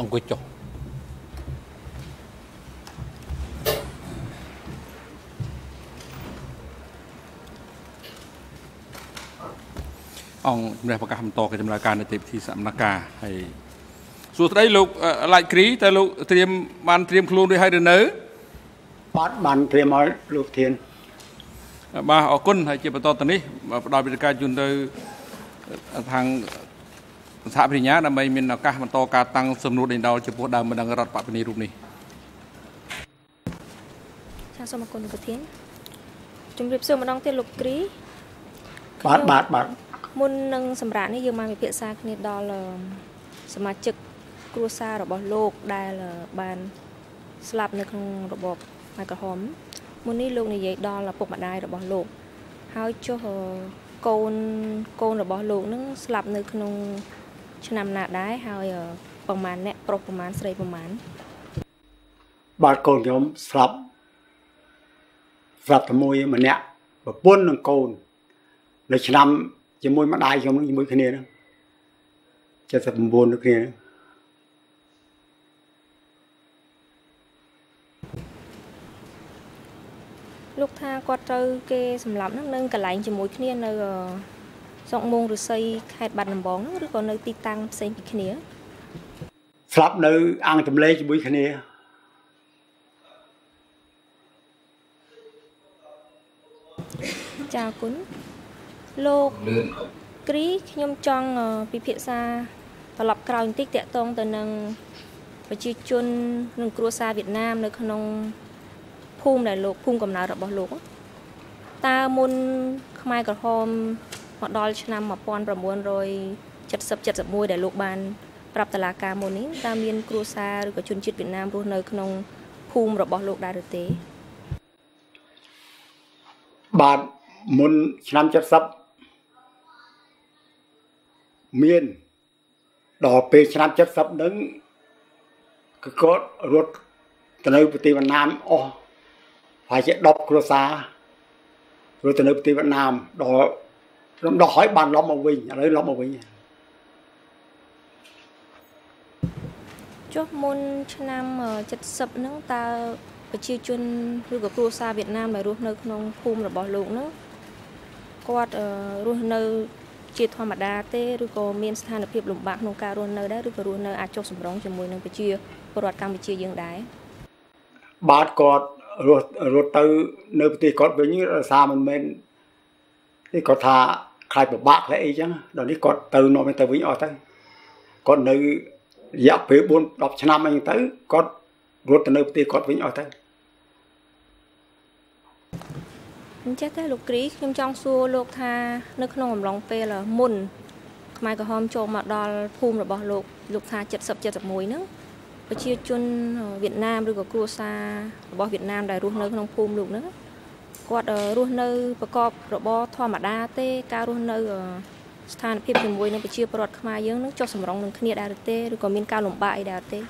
អង្គុយចុះអង្គជំនះប្រកាសបន្តកិច្ចដំណើរការនីតិវិធីសម្ដែងការហើយសួស្តីលោកឡាច់គ្រីតើលោកត្រៀមបានត្រៀមខ្លួនរួចហើយឬនៅបាទបានត្រៀមឲ្យលោកធានបាទអរគុណហើយជាបន្តទៅនេះផ្ដល់វិធានការជូនទៅខាង សហប្រញ្ញាដើម្បីមានឱកាសបន្តការតាំងសំណួរដេញដោលចំពោះដើមម្ដងរដ្ឋបព្វនីរូបនេះចាសូមអរគុណលោកប្រធានជម្រាបសួរម្ដងទៀតលោកគ្រីបាទបាទបាទមុននឹងសម្រាប់នេះយើងបានពិភាក្សាគ្នាដល់សមាជិកគ្រួសាររបស់លោកដែលបានស្លាប់នៅក្នុងរបបម៉ៃក្រហមមុននេះលោកនិយាយដល់ឪពុកម្ដាយរបស់លោក ហើយចុះកូនកូនរបស់លោកនឹងស្លាប់នៅក្នុង ឆ្នាំណាដែរហើយប្រហែលអ្នកប្រុសប្រហែលស្រីប្រហែលបាទកូនខ្ញុំស្លាប់ស្លាប់តែមួយម្នាក់ប្រពន្ធនិងកូននៅឆ្នាំជាមួយម្ដាយខ្ញុំនឹងជាមួយគ្នាហ្នឹង79នៅគ្នាហ្នឹងលោកថាគាត់ត្រូវគេសម្លាប់ហ្នឹងនឹងកន្លែងជាមួយគ្នានៅ ស្រុកមងរុស័យខេត្តបាត់ដំបងហ្នឹងឬក៏នៅទីតាំងផ្សេងពីគ្នាស្លាប់នៅអង្គទម្លេជាមួយគ្នាចាអរគុណលោកគ្រីខ្ញុំចង់ពិភាក្សាត្រឡប់ក្រោយបន្តិចតាក់ទងទៅនឹងប្រជាជននិងគ្រួសារវៀតណាមនៅក្នុងភូមិដែលលោកភូមិកំណើតរបស់លោកតើមុនខ្មែរក្រហម មកដល់ឆ្នាំ1970 71ដែលលោកបានប្រាប់តឡាការមុននេះតើមានគ្រួសារឬក៏ជនជាតិវៀតណាមរស់នៅក្នុងភូមិរបស់លោកដែរឬទេបាទមុនឆ្នាំ70មានដល់ពេលឆ្នាំ70ហ្នឹងគឺគាត់រត់ទៅនៅប្រទេសវៀតណាមអស់ហើយជា10គ្រួសាររត់ទៅនៅប្រទេសវៀតណាមដល់ រំដោះហើយបានឡំមកវិញឥឡូវឡំមកវិញចុះមុនឆ្នាំ70ហ្នឹងតើប្រជាជនឬក៏គ្រួសារវៀតណាមដែលរស់នៅក្នុងភូមិរបស់លោកហ្នឹងគាត់រស់នៅជាធម្មតាទេឬក៏មានស្ថានភាពលំបាកក្នុងការរស់នៅដែរឬក៏រស់នៅអាចចុះសម្រុងជាមួយនឹងប្រជាពលរដ្ឋកម្ពុជាយើងដែរបាទគាត់រស់រត់ទៅនៅប្រទេសគាត់វិញដោយសារមិនមែន នេះគាត់ថាខ្លាចពិបាកខ្លាចអីចឹងដល់នេះគាត់ទៅនាំទៅវិញអស់ទៅគាត់នៅរយៈពេល4 10ឆ្នាំអីទៅគាត់រត់ទៅនៅប្រទេសគាត់វិញអស់ទៅអញ្ចឹងទេលោកគ្រីខ្ញុំចង់សួរលោកថា នៅក្នុងអំឡុងពេលមុនខ្មែរក្រហមចូលមកដល់ភូមិរបស់លោកលោកថា70 71ហ្នឹងប្រជាជនវៀតណាមឬក៏គ្រួសាររបស់វៀតណាមដែលរស់នៅក្នុងភូមិលោកហ្នឹង គាត់រស់នៅប្រកបរបរធម្មតាទេការរស់នៅស្ថានភាពជាមួយនឹងប្រជាពលរដ្ឋខ្មែរយើងនឹងចុះសម្រុងនឹងគ្នាដែរទេឬក៏មានការលំបាកអីដែរទេ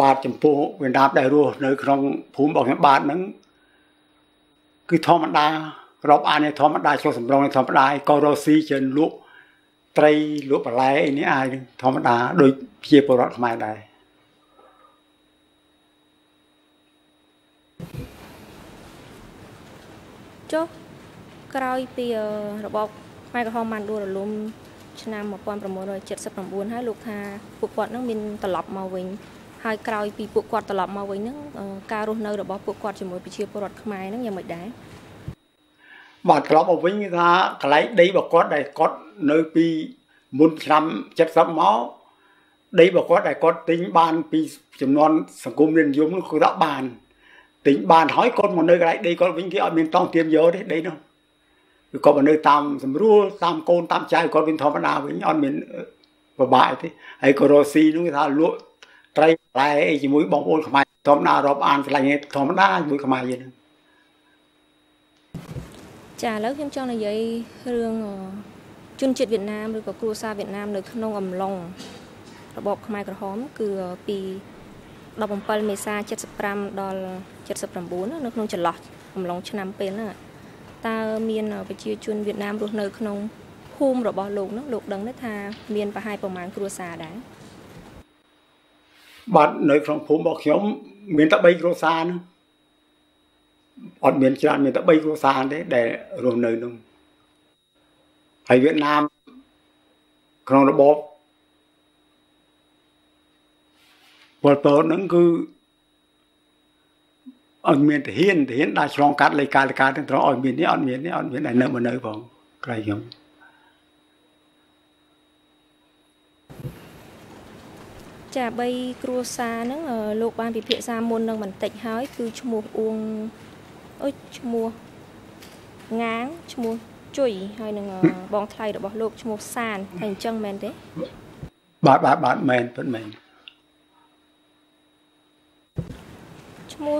បាទចំពោះវៀតណាមដែលរស់នៅក្នុងភូមិរបស់ខ្ញុំបាទហ្នឹងគឺធម្មតាក្របអានធម្មតាចូលសម្រងធម្មតាក៏រស់ស៊ីចិនលក់ត្រីលក់បន្លែអីនេះអាចធម្មតាដូចជាពលរដ្ឋខ្មែរដែរ ចុះក្រោយពីរបបខ្មែរក្រហមបានដួលរលំឆ្នាំ1979ហើយលោកថាពួកគាត់នឹងមានត្រឡប់មកវិញហើយក្រោយពីពួកគាត់ត្រឡប់មកវិញហ្នឹងការរស់នៅរបស់ពួកគាត់ជាមួយប្រជាពលរដ្ឋខ្មែរហ្នឹងយ៉ាងម៉េចដែរបាទត្រឡប់មកវិញគឺថាកន្លែងដីរបស់គាត់ដែលគាត់នៅពីមុនឆ្នាំ70មកដីរបស់គាត់ដែលគាត់ទិញបានពីចំនួនសង្គមនិយមនោះគឺដាក់បាន ទិញបានហើយគាត់មកនៅកន្លែងដីគាត់វិញគេអត់មានតង់ទៀមយកទេដីនោះគឺគាត់មកនៅតាមស្រួលតាមកូនតាមចៅគាត់វិញធម្មតាវិញអត់មានពិបាកទេហើយក៏រស់ស៊ីនោះគេថាលក់ត្រីបន្លែអីជាមួយបងប្អូនខ្មែរធម្មតារាប់អានឆ្លាញ់ធម្មតាជាមួយខ្មែរយើងចាឥឡូវខ្ញុំចង់និយាយរឿងជនជាតិវៀតណាមឬក៏គ្រួសារវៀតណាមនៅក្នុងអំឡុងរបបខ្មែរក្រហម គឺពី17មេសា75ដល់ 79នៅក្នុងចន្លោះអំឡុងឆ្នាំពេលហ្នឹងតើមានប្រជាជនវៀតណាមរស់នៅក្នុងភភូមិរបស់លោកហ្នឹងលោកដឹងទេថាមានប្រហែលប្រមាណគ្រួសារដែរបាទនៅក្នុងភូមិរបស់ខ្ញុំមានតែ3គ្រួសារហ្នឹងអត់មានច្រើនមានតែ3គ្រួសារទេដែលរស់នៅនោះហើយវៀតណាមក្នុងរបបពលពតហ្នឹងគឺ អត់មានទាហានទាហានដាក់ឆ្លងកាត់លេខកាលកាទាំងត្រង់ឲ្យមាននេះអត់មាននេះអត់មានដែលនៅមកនៅផងក្រៃខ្ញុំចាបីគ្រួសារហ្នឹងលោកបានពិភាក្សាមុននឹងបន្តិចហើយ គឺឈ្មោះអួងអុយឈ្មោះងាងឈ្មោះជុយហើយនឹងបងថ្លៃរបស់លោកឈ្មោះសានហើយអញ្ចឹងមែនទេបាទបាទបាទមែនពិតមែនឈ្មោះ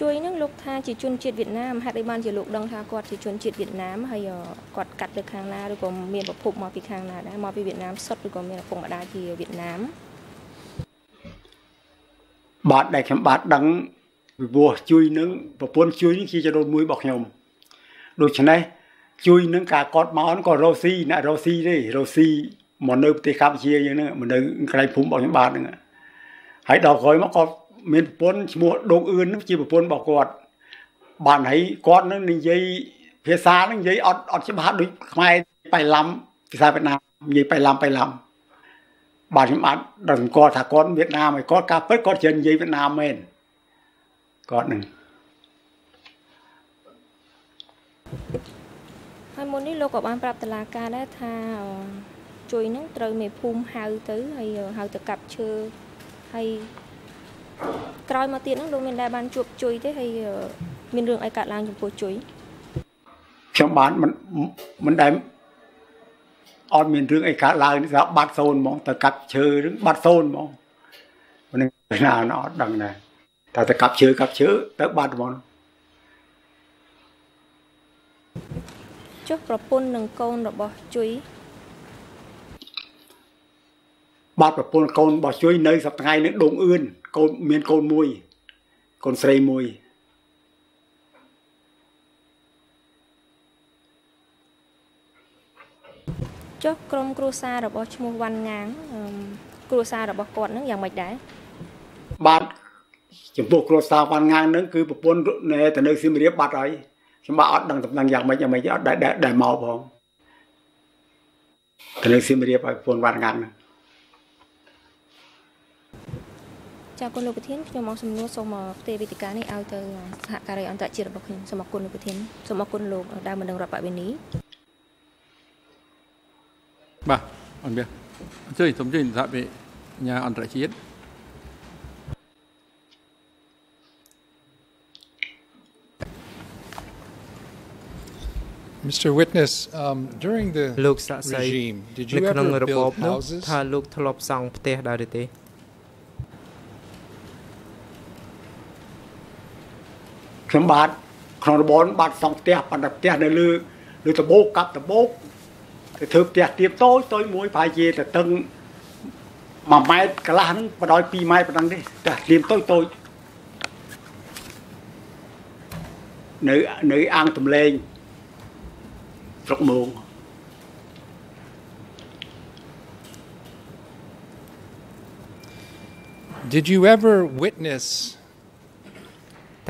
ជួយនឹងលោកថាជាជនជាតិវៀតណាមហេតុអីបានជាលោកដឹងថាគាត់ជាជនជាតិវៀតណាមហើយគាត់កាត់ទៅខាងណាឬក៏មានប្រភពមកពីខាងណាដែរមកពីវៀតណាមសុទ្ធឬក៏មានឪពុកម្ដាយជាវៀតណាមបាទដែលខ្ញុំបាទដឹងវិវោះជួយនឹងប្រពន្ធជួយនឹងជាចំណូលមួយរបស់ខ្ញុំដូច្នេះជួយនឹងការកត់មកក៏រ៉ូស៊ីអ្នករ៉ូស៊ីទេរ៉ូស៊ីមកនៅប្រទេសកម្ពុជាយើងហ្នឹងមកនៅកន្លែងភូមិរបស់ខ្ញុំបាទហ្នឹងហើយដល់ក្រោយមកក៏ មានប្រពន្ធឈ្មោះដងអឿននឹងជាប្រពន្ធរបស់គាត់បានហើយគាត់នឹងនិយាយភាសានឹងនិយាយអត់អត់ច្បាស់ដូចខ្មែរបៃឡំភាសាវៀតណាមនិយាយបៃឡំបៃឡំបាទខ្ញុំអាចដឹងគាត់ថាគាត់វៀតណាមហើយគាត់ការពិតគាត់ចេះនិយាយវៀតណាមមែនគាត់នឹងហើយមុននេះលោកក៏បានប្រាប់តឡាការដែរថាជួយនឹងត្រូវមេភូមិហៅទៅហើយហៅទៅកាប់ឈើហើយ ក្រោយមកទៀតហ្នឹងលោកមានដែរបានជួបជួយទេហើយមានរឿងអីកើតឡើងចំពោះជួយខ្ញុំបានមិនមិនដែលអត់មានរឿងអីកើតឡើងនេះថាបាត់សូនហ្មងទៅកាប់ឈើរឿងបាត់សូនហ្មងមិនណាអត់ដឹងដែរតែទៅកាប់ឈើកាប់ឈើទៅបាត់ហ្មងចុះប្រពន្ធនិងកូនរបស់ជួយបាត់ប្រពន្ធកូនរបស់ជួយនៅសប្តាហ៍នេះដងអឿន កូនមានកូនមួយកូនស្រីមួយចុះក្រុមគ្រួសាររបស់ឈ្មោះវ៉ាន់ងាងគ្រួសាររបស់គាត់នឹងយ៉ាងម៉េចដែរបាទចំពោះគ្រួសារវ៉ាន់ងាងនឹងគឺប្រពន្ធនៅទៅនៅសៀមរាបបាត់ហើយខ្ញុំបាទអត់ដឹងតំណែងយ៉ាងម៉េចយ៉ាងម៉េចអត់ដែលដែលមកផងទៅនៅសៀមរាបហើយប្រពន្ធវ៉ាន់ងាងហ្នឹង ចាគុណលោកប្រធានខ្ញុំមកសំណួរសូមផ្ទេរវេទិកានេះឲ្យទៅសហការីអន្តរជាតិរបស់ខ្ញុំសូមអរគុណលោកប្រធានសូមអរគុណលោកដើមបណ្ដឹងរដ្ឋបវេនីបាទអរគុណអញ្ជើញសូមជួយសហវិញ្ញាអន្តរជាតិ Mr. Witness, um, during the regime, did you ever build houses? ថាលោកធ្លាប់សង់ផ្ទះដែរឬទេ ខ្ញុំបាទក្នុងរបបបាទសង់ផ្ទះប៉ុន្តែផ្ទះនៅលើលើដបោកកាប់ដបោកទៅធ្វើផ្ទះទៀបតូចតូចមួយប្រហែលជាទៅតឹង1ម៉ែត្រកន្លះហ្នឹងបដោយ2ម៉ែត្រប៉ុណ្ណឹងទេផ្ទះទៀបតូចតូចនៅនៅអាងទំលែងស្រុកមោង Did you ever witness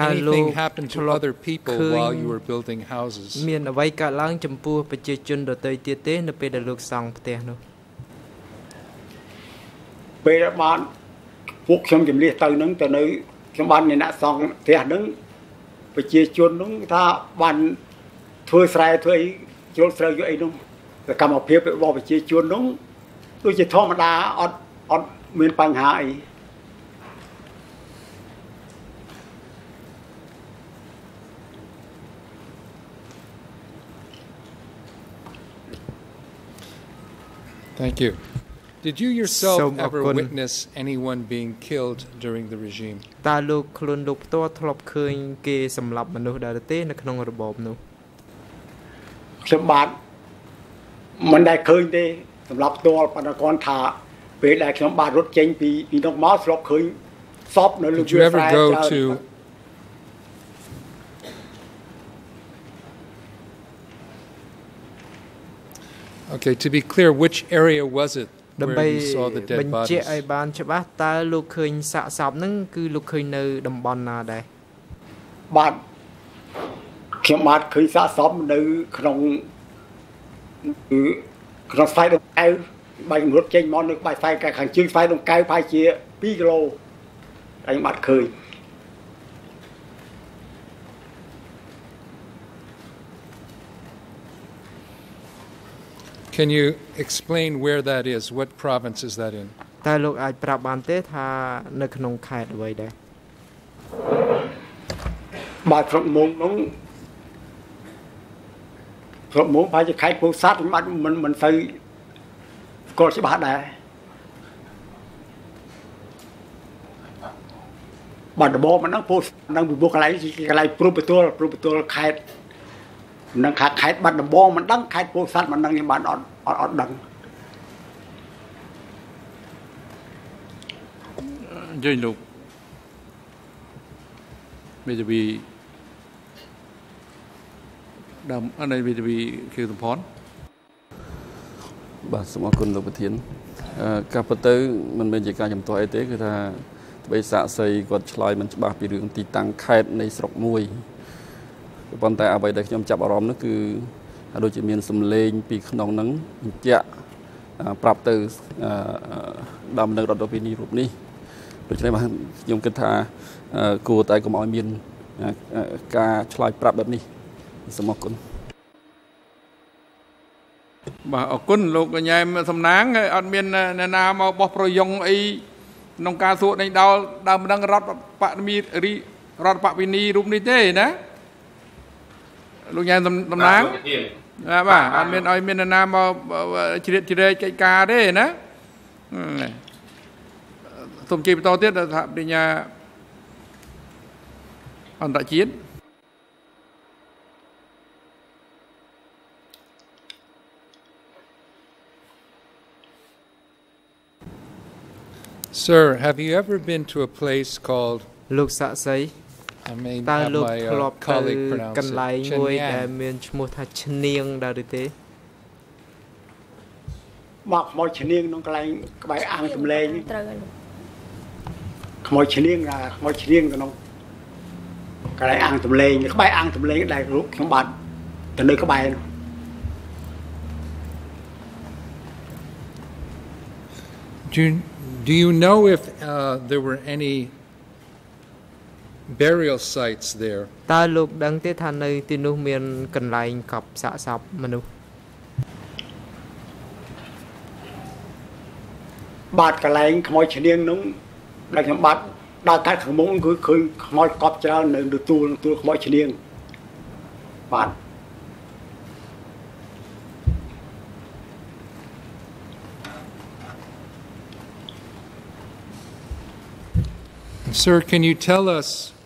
តើលោក happened to other people while you were building houses មានអ្វីកើតឡើងចំពោះប្រជាជនដទៃទៀតទេ នៅពេលដែលលោកសង់ផ្ទះនោះពេលបានពួកខ្ញុំជំនះទៅនឹងទៅនៅខ្ញុំបានអ្នកសង់ផ្ទះនឹងប្រជាជននឹងថាបានធ្វើស្រែធ្វើអីជ្រុលស្រូវយកអីនោះសកម្មភាពរបស់ប្រជាជននោះដូចជាធម្មតាអត់អត់មានបញ្ហាអី Thank you. Did you yourself ever witness anyone being killed during the regime? តើលោកខ្លួនលោកផ្ទាល់ធ្លាប់ឃើញគេសម្លាប់មនុស្សដែរទេនៅក្នុងរបបនោះខ្ញុំបាទមិនដែលឃើញទេសម្រាប់ផ្ទាល់ប៉ុន្តែគាត់ថាពេលដែលខ្ញុំបាទរត់ចេញពីពីនោះមកស្រុកឃើញសពនៅលើវាស្រែច្រើន Okay, to be clear, which area was it ដើម្បី where you saw the dead បញ្ជាក់ bodies? ឲ្យបានច្បាស់តើលោកឃើញសាកសពហ្នឹងគឺលោកឃើញនៅតំបន់ណាដែរបាទខ្ញុំបាទឃើញសាកសពនៅក្នុងគឺក្នុងស្វ័យដងកៅបាញ់រត់ចេញមកនៅក្បែរស្វ័យខាងជើងស្វ័យដងកៅប្រហែលជា2គីឡូហើយបាទឃើញ Can you explain where that is? What province is that in? តើលោកអាចប្រាប់បានទេថានៅក្នុងខេត្តអ្វីដែរបាទស្រុកមុងនោះស្រុកមុងប្រហែលជាខេត្តពោធិ៍សាត់មិនមិនមិនសូវស្គាល់ច្បាស់ដែរបាទដបមិនហ្នឹងពោធិ៍ហ្នឹងពីមុខកន្លែងជាកន្លែងព្រំបន្ទល់ព្រំបន្ទល់ខេត្ត នឹងខាងខេត្តបាត់ដំបងមិនដឹងខេត្តពោធិ៍សាត់មិនដឹងខ្ញុំបានអត់អត់អត់ដឹងអញ្ជើញលោកមេធាវីដើមអនៃមេធាវីខៀវសំផនបាទសូមអរគុណលោកប្រធានអឺការពិតទៅមិនមែនជាការចំទាស់អីទេគឺថាត្បិតសាកសីគាត់ឆ្លើយមិនច្បាស់ពីរឿងទីតាំងខេត្តនៃស្រុកមួយក៏ ប៉ុន្តែអ្វីដែលខ្ញុំចាប់អារម្មណ៍នោះគឺថាដូចជាមានសំឡេងពីក្នុងហ្នឹងបញ្ជាក់អឺប្រាប់ទៅអឺដើមនៅរដ្ឋាភិបាលរូបនេះដូច្នេះបាទខ្ញុំគិតថាអឺគួរតែកុំឲ្យមានអឺអឺការឆ្លើយប្រាប់បែបនេះសូមអរគុណបាទអរគុណលោកកញ្ញាមសំណាងហើយអត់មានអ្នកណាមកបោះប្រយុងអីក្នុងការសួរដេញដោលដើមដឹងរដ្ឋបពមីរីរដ្ឋបវិនីរូបនេះទេណា លោកញ៉ែសំសំណាងបាទបាទអត់មានឲ្យមានអ្នកណាមកជ្រៀតជ្រែកកិច្ចការទេណាអឺសូមជ័យបន្តទៀតថាបញ្ញាអន្តរជាតិ Sir, have you ever been to a place called លោកសាក់សី I may តើ have លោក my ធ្លាប់ uh, ទៅ colleague pronounce កន្លែង it. មួយដែល Shenyang. មានឈ្មោះថាឈ្នៀងដែរឬទេមកខ្មោចឈ្នៀងក្នុងកន្លែងក្បែរអាងសំឡេងត្រូវហើយលោកខ្មោចឈ្នៀងណាខ្មោចឈ្នៀងក្នុងកន្លែងអាងសំឡេងក្បែរអាងសំឡេងដែលរូបខ្ញុំបាទទៅនៅក្បែរនោះ Do you, do you know if uh, there were any burial sites there? តើលោកដឹងទេថានៅទីនោះមានកន្លែងកប់សាកសពមនុស្សបាទកន្លែងខ្មោចឈ្នៀងនោះដែលខ្ញុំបាទដើរកាត់ខាងមុខគឺឃើញខ្មោចកប់ច្រើននៅលើទួលទួលខ្មោចឈ្នៀងបាទ Sir, can you tell us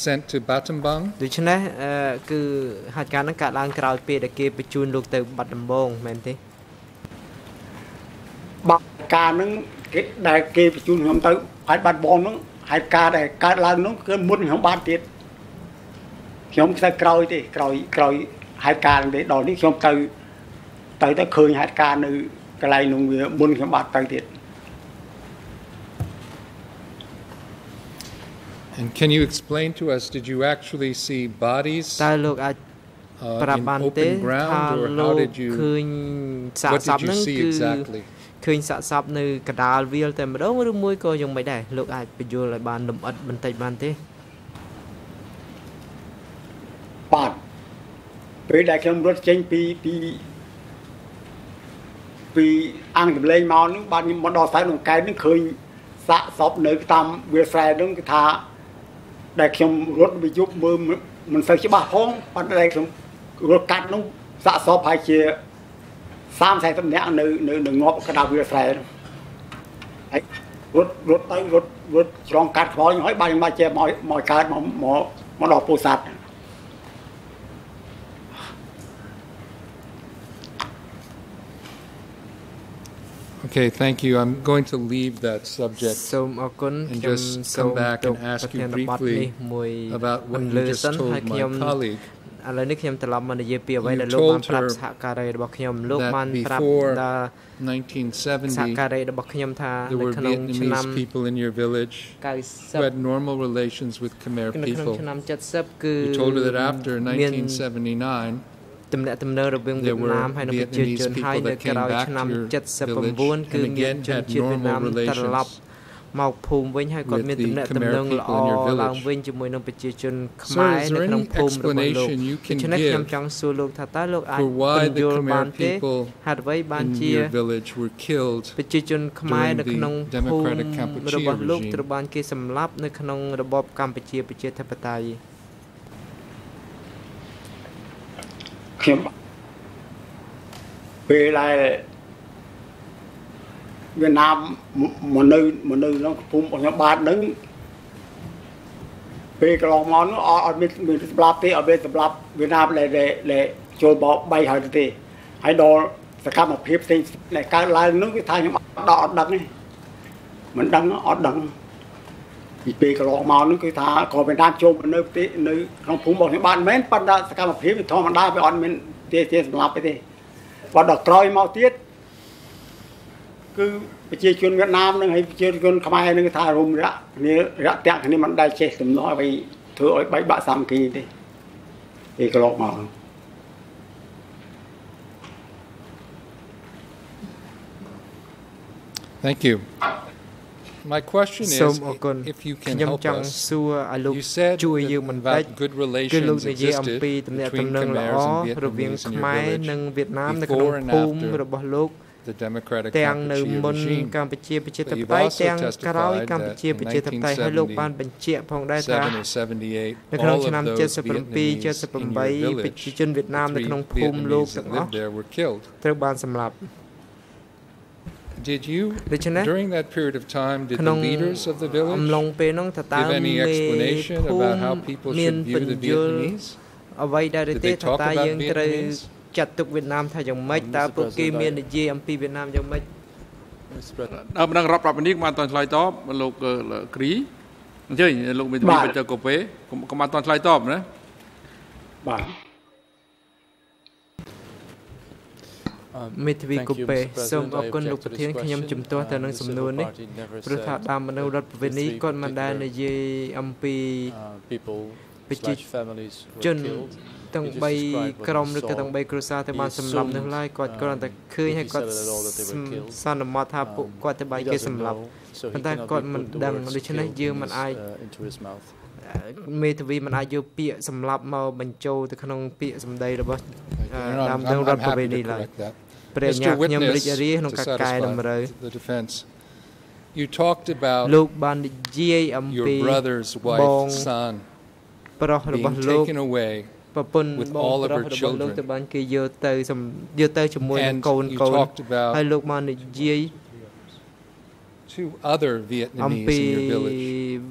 sent to Battambang? ដូច្នេះអឺគឺហេតុការណ៍ហ្នឹងកើតឡើងក្រោយពេលដែលគេបញ្ជូនលោកទៅបាត់ដំបងមែនទេបាត់ការហ្នឹងគេដែលគេបញ្ជូនខ្ញុំទៅហើយបាត់បងហ្នឹងហេតុការណ៍ដែលកើតឡើងហ្នឹងគឺមុនខ្ញុំបាទទៀតខ្ញុំទៅក្រោយទេក្រោយក្រោយហេតុការណ៍ហ្នឹងទេដល់នេះខ្ញុំទៅទៅទៅឃើញហេតុការណ៍នៅកន្លែងនោះវាមុនខ្ញុំបាទទៅទៀត And can you explain to us, did you actually see bodies តើលោកអាច uh, ប្រាប់ in បានទេ open ថា ground or លោ how ក did you, ឃើញសាក what សព did you ហ្នឹង see គឺ exactly? ឃើញសាកសពនៅកដាលវាលតែម្ដងឬមួយក៏យ៉ាងមិនដែរលោកអាចបញ្យល់ឲ្យបានលម្អិតបន្តិចបានទេបាទពេលដែលខ្ញុំរត់ចេញពីពីពីអង្គទម្លេងមកហ្នឹងបាទខ្ញុំមកដល់ខ្សែក្នុងកែវហ្នឹងឃើញសាកសពនៅតាមវាលស្រែហ្នឹងគឺថា ដែលខ្ញុំរត់វិយុមើលមិនសូវច្បាស់ផងប៉ុន្តែខ្ញុំរត់កាត់ហ្នឹងសាកសពហើយជា30 40នាក់នៅនៅនៅងាប់កណ្ដាលវាលស្រែហើយរត់រត់ទៅរត់រត់ឆ្លងកាត់ខ្វល់ហើយបាញ់មកជាមកមកកើតមកមកមកដល់ពោធិ៍សាត់ Okay, thank you. I'm going to leave that subject សូមអរគុណ and ខ្ញុំ just សូម come back ទុក and ask ប្រធា you នបទនេះ briefly មួយ about what បន្ you លឺ just សិនហើយ told ខ្ញុំ my colleague ឥឡូវនេះខ្ញុំត្រឡប់មកនិយាយពីអ្វី You ដែលលោកបាន told ប្រាប់ her សហការីរបស់ខ្ញុំលោក that បានប្រាប់ before ដល់សហ 1970, ការីរបស់ខ្ញុំថា there នៅ were ក្នុងឆ្នាំ Vietnamese people in your village who had 90 normal relations with Khmer នៅក្នុង people. ឆ្នាំ70គឺ You told her that after មាន 1979, ទំនាក់ទំនងរវាងវៀ there ត were ណាមហើយនិងប្រជាជន Vietnamese ហើយ people នៅ that came ក្រោយ back ឆ្នាំ to your 79គឺ village មាន and ជន again ជាតិវៀត had ណាម normal ត្រឡប់ relations មកភូមិវិញហើយគាត់ with មាន the ទំនាក់ទំ Khmer នងល្អ people in your village. ឡើងវិញជាមួយនឹងប្រជាជនខ្ម Sir, ែ is នៅ there ក្នុង any ភូមិរបស់លោក explanation you ដូ can ច្នេះខ្ញុំ give ចង់សួរលោកថាតើលោកអាច for why ពន្ the យល់បាន Khmer ទេ people ហេតុអ្វីបាន in ជា your village were killed ប្រជាជនខ្មែរនៅ during the ក្នុងភូមិ Democratic Kampuchea របស់លោក regime? ត្រូវបានគេសម្លាប់នៅក្នុងរបបកម្ពុជាប្រជាធិបតេយ្យ ខ្ញុំពេលដែលវៀតណាមមកនៅមកនៅក្នុងភូមិរបស់ខ្ញុំបាទនឹងពេលកន្លងមកនោះអត់អត់មានមានសម្លាប់ទេអត់មានសម្លាប់វៀតណាមដែលដែលដែលចូលបប3ហើយទៅទេហើយដល់សកម្មភាពផ្សេងដែលកើតឡើងនោះគឺថាខ្ញុំអត់ដល់អត់ដឹងទេមិនដឹងអត់ដឹង ពីពេលកន្លងមកនោះគឺថាក៏វៀតណាមចូលមកនៅប្រទេសនៅក្នុងភូមិរបស់ខ្ញុំបាទមិនមែនប៉ុន្តែសកម្មភាពវាធម្មតាវាអត់មានទេទេសម្លាប់ទេទេបើដល់ក្រោយមកទៀតគឺប្រជាជនវៀតណាមនឹងហើយប្រជាជនខ្មែរនឹងថារុំរៈគ្នារៈតាក់គ្នាមិនដែលចេះសំណោះអ្វីធ្វើឲ្យបែកបាក់សាមគ្គីទេពេលកន្លងមក Thank you. My question សូម is អរគុណ if you ខ can ខ្ញុំ help ចង់ us. សួរឲ្យលោក You said ជួយយើងបន្តិច that good គឺលោក relations និយាយអំ existed ពីទំនាក់ទំ between នងល្អ Khmers and រវាង Vietnamese in ខ្មែរ your និង village វៀតណាមនៅក្នុង before and ភូមិ after របស់លោក the Democratic ទាំងនៅ Kampuchea មុន regime. កម្ពុជាប្រជាធិប But you've តេយ្យ also ទាំងក្រោយ testified កម្ពុជា that in ប្រជាធិបតេយ្យហើយលោកបានបញ្ជាក់ផងដែរថា7 or 78, នៅក្នុង all ឆ្នាំ of those Vietnamese in 77 your 78 village, ប្រជាជនវៀតណាម the នៅ three ក្នុងភូមិលោក Vietnamese ទាំង that អស់ lived there were killed. ត្រូវបានសម្លាប់ Did you, ដូច្នេះ during that period of time, did ក្នុង the leaders of the អំឡុង village ពេលនោះតើតើ give any មេ explanation ភូ about មិ how people មាន should ព view the ន្យល់ Vietnamese? អ្វីដែរឬ Did ទេ they ថា talk តើ about យើងត្រូវ Vietnamese? ចាត់ទុកវៀតណាមថាយ៉ាងម៉េចតើពួកគេមាននិយាយអំពីវៀតណាមយ៉ាងម៉េចដើមម្ដងរដ្ឋប្រាប់នេះបានតន់ឆ្លើយតបលោកអឺគ្រីអញ្ជើញលោកមេធាវីបាទបញ្ចកូពេកុំកុំបានតន់ឆ្លើយតបណាបាទ មេធាវីកូពេសូមអរគុណលោកប្រធានខ្ញុំជំទាស់ទៅនឹងសំណួរនេះព្រោះថាដើមមនុស្សរដ្ឋប្រវេនីគាត់មិនដែលនិយាយអំពីប្រជាជនទាំង3ក្រុមឬក៏ទាំង3គ្រួសារទៅបានសម្លាប់នោះឡើយគាត់គ្រាន់តែឃើញហើយគាត់សន្មតថាពួកគាត់ទៅបាយគេសម្លាប់ប៉ុន្តែគាត់មិនដឹងដូច្នេះយើងមិនអាចមេធាវីមិនអាចយកពាក្យសម្លាប់មកបញ្ចូលទៅក្នុងពាក្យសម្ដីរបស់ You're ដើ not- ម I'm, នឹង I'm រដ្ឋប្រវេ happy នី to ឡើយ correct that. ព្រះញ្ញា Mr. ខ្ញុំរីក Witness, រាយក្នុង to ការកែតម្រូវ satisfy the defense, you talked about លោកបាននិយាយអំ your ពី brother's បង wife's son ប្រុសរបស់ being លោក taken away ប្រពន្ធ with បង all of ប្រុស her របស់លោក children. ទៅបានគេយកទៅសំយកទៅជាមួយនឹង and កូន you កូន talked ហើយ about លោកបាននិយាយ two other អំ Vietnamese ពី in your village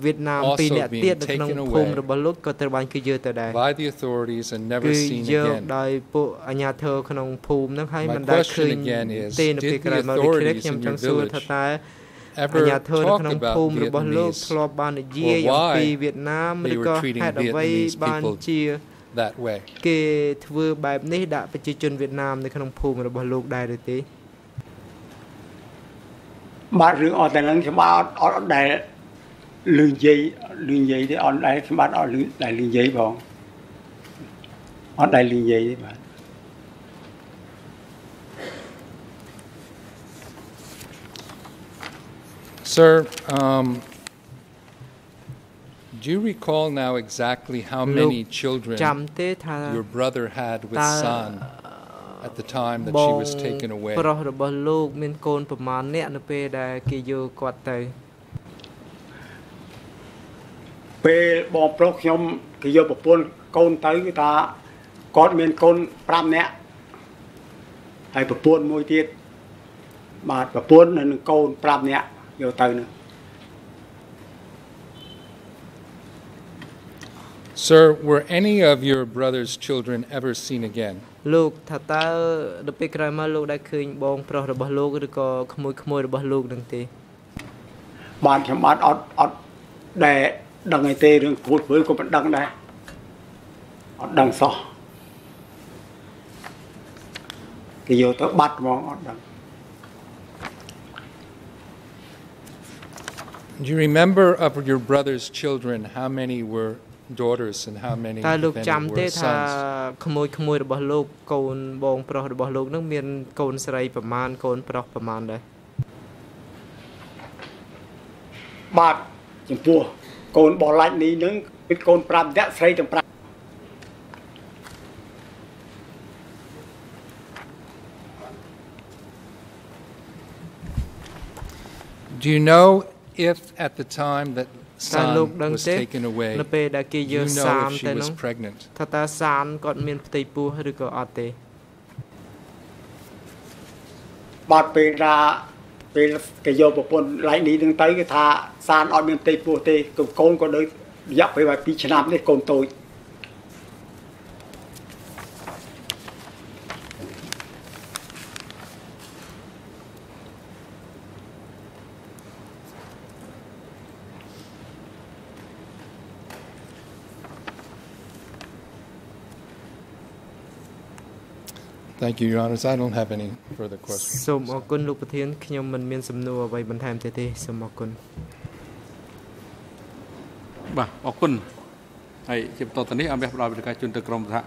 វៀតណាម also ពីរអ្នក being ទៀតនៅក្នុង taken ភូមិ away របស់លោកក៏ត្រូវបានគេយកទៅដែរ by the authorities and never គឺ seen យក again. ដោយពួកអាជ្ញាធរក្នុងភូមិហ្នឹងហើយ My មិនដែលឃើ question ញ again is, ទេនៅពេល did ក្រោយ the មកដូច្នេះ authorities ខ្ញុំ in ច your ង់សួរថា village តើ អា ever ជ្ញាធរនៅ talk ក្នុង about ភូមិរបស់លោក Vietnamese ធ្លាប់បាននិយាយ or អំពី why វៀតណាម they ឬ were ក៏ treating ហេតុអ្វី Vietnamese បាន people ជា that way? គេធ្វើបែបនេះដាក់ប្រជាជនវៀតណាមនៅក្នុងភូមិរបស់លោកដែរឬទេ បាទរឿងអត់តែនឹងខ្ញុំបាទអត់អត់អត់ដែលលឺនិយាយលឺនិយាយទេអត់ដែលខ្ញុំបាទអត់លឺដែលលឺនិយាយបងអត់ដែលលឺនិយាយទេបាទ Sir, um, do you recall now exactly how Look, many children ចាំទេថា your brother had with តើ San At the time that ប she ង was taken away? ប្រុសរបស់លោកមានកូនប្រមាណអ្នកនៅពេលដែលគេយកគាត់ទៅពេលបងប្រុសខ្ញុំគេយកប្រពន្ធកូនទៅគឺថាគាត់មានកូន5នាក់ហើយប្រពន្ធមួយទៀតបាទប្រពន្ធនិងកូន5នាក់យកទៅនឹង Sir, were any of your brother's children ever seen again? លោកថាតើដល់ពេលក្រោយមកលោកដែលឃើញបងប្រុសរបស់លោកឬក៏ក្មួយក្មួយរបស់លោកនឹងទេបានខ្ញុំបានអត់អត់ដែលដឹងអីទេរឿងគូតព្រឿក៏មិនដឹងដែរអត់ដឹងសោះគេយកទៅបាត់ហ្មងអត់ដឹង Do you remember of your brother's children how many were daughters and how many តើលោកចាំទេថាក្មួយក្មួយរបស់លោកកូនបងប្រុសរបស់លោកនឹងមានកូនស្រីប្រមាណកូនប្រុសប្រមាណដែរបាទចំពោះកូនបលាច់នេះនឹងគឺកូន5នាក់ស្រីទាំង5 Do you know if at the time that San was taken away នៅពេលដែលគេយកសានទៅនោះថាតើសានគាត់មានផ្ទៃពោះឬក៏អត់ទេបាទពេលថាពេលគេយកប្រពន្ធឡៃនេះនឹងទៅគេថាសានអត់មានផ្ទៃពោះទេកូនក៏ដូចរយៈពេល2ឆ្នាំនេះកូនតូច Thank you, Your Honors. I don't have any further questions. សូមអរគុណលោកប្រធានខ្ញុំមិនមានសំណួរអ្វីបន្ថែមទៀតទេសូមអរគុណបាទអរគុណហើយជាបន្តទៅនេះអមះផ្ដល់វិធានជូនទៅក្រមសហ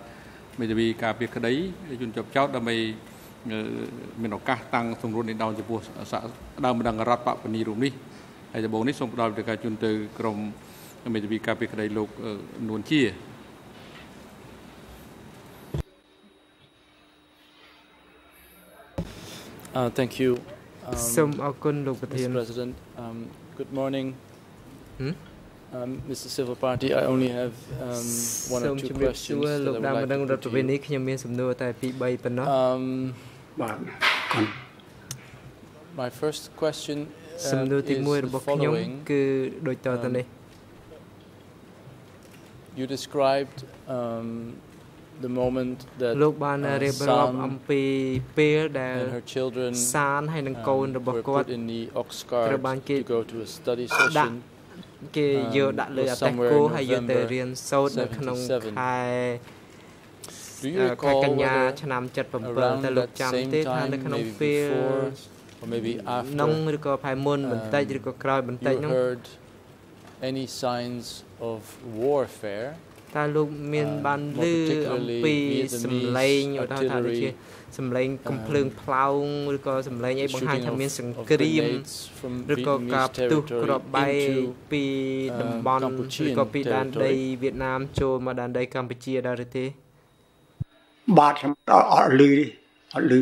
មេធាវីការពារក្តីជូនជាប់ចោតដើម្បីមានឱកាសតាំងសម្រួលនេះដោនចំពោះដើមម្ដងរដ្ឋបពនីរូបនេះហើយដំបូងនេះសូមផ្ដល់វិធានជូនទៅក្រមមេធាវីការពារក្តីលោកនួនជា Uh, thank you. Um, សូមអរគុណលោកប្រធាន Mr. President um good morning hmm? um Mr. Civil Party I only have um one or two questions លោកដើមម្ដងរដ្ឋវិនីខ្ញុំមានសំណួរតែ2 3ប៉ុណ្ណោះ um បាទ My first question សំណួរទី1របស់ខ្ញុំគឺដូចតទៅនេះ You described um the moment that លោកបានរៀបរាប់អំពីពេលដែលសានហើយនឹងកូនរបស់គាត់ត្រូវបានគេ go to a study session គេយកដាក់លើអតេះគោហើយយកទៅរៀនសូត្រនៅក្នុងខែខែកញ្ញាឆ្នាំ77តែលោកចាំទេថានៅក្នុងពេល or maybe after ក្នុងឬក៏ផែមុនបន្តិចឬក៏ក្រោយបន្តិចនោះ any signs of warfare តើលោកមានបានឮអំពីសម្លេងឧទាហរណ៍ថាដូចជាសម្លេងកំភ្លើងផ្លោងឬក៏សម្លេងអីបង្ហាញថាមានសង្គ្រាមឬក៏ការផ្ទុះគ្រាប់បែកពីតំបន់ឬក៏ពីដែនដីវៀតណាមចូលមកដែនដីកម្ពុជាដែរឬទេបាទខ្ញុំអត់ឮទេអត់ឮទេ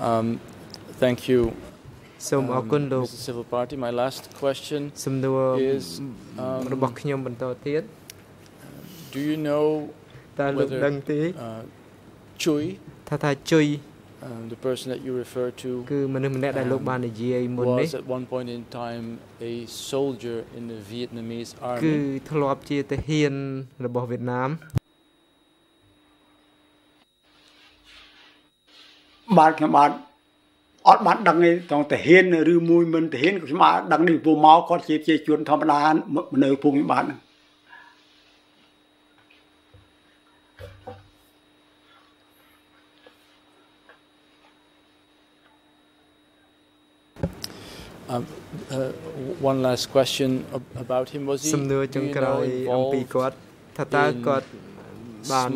Um thank you សូមអរគុណលោក Civil Party my last question សំណួរ is របស់ខ្ញុំបន្តទៀត Do you know តើលោកដឹងទេជួយថាថាជួយ um, the person that you refer to គឺមនុស្សម្នាក់ដែលលោកបាននិយាយមុននេះ was at one point in time a soldier in the Vietnamese army គឺធ្លាប់ជាទាហានរបស់វៀតណាមបាទខ្ញុំបាទ អត់បានដឹងទេត្រង់តាហ៊ានឬមួយមិនតាហ៊ានខ្ញុំអាចដឹងនេះពូមកគាត់ជាជាជួនធម្មតានៅភូមិបាទហ្នឹង Um, uh, one last question about him was he សំណួរចុងក្រោយអំពីគាត់ថាតើគាត់បាន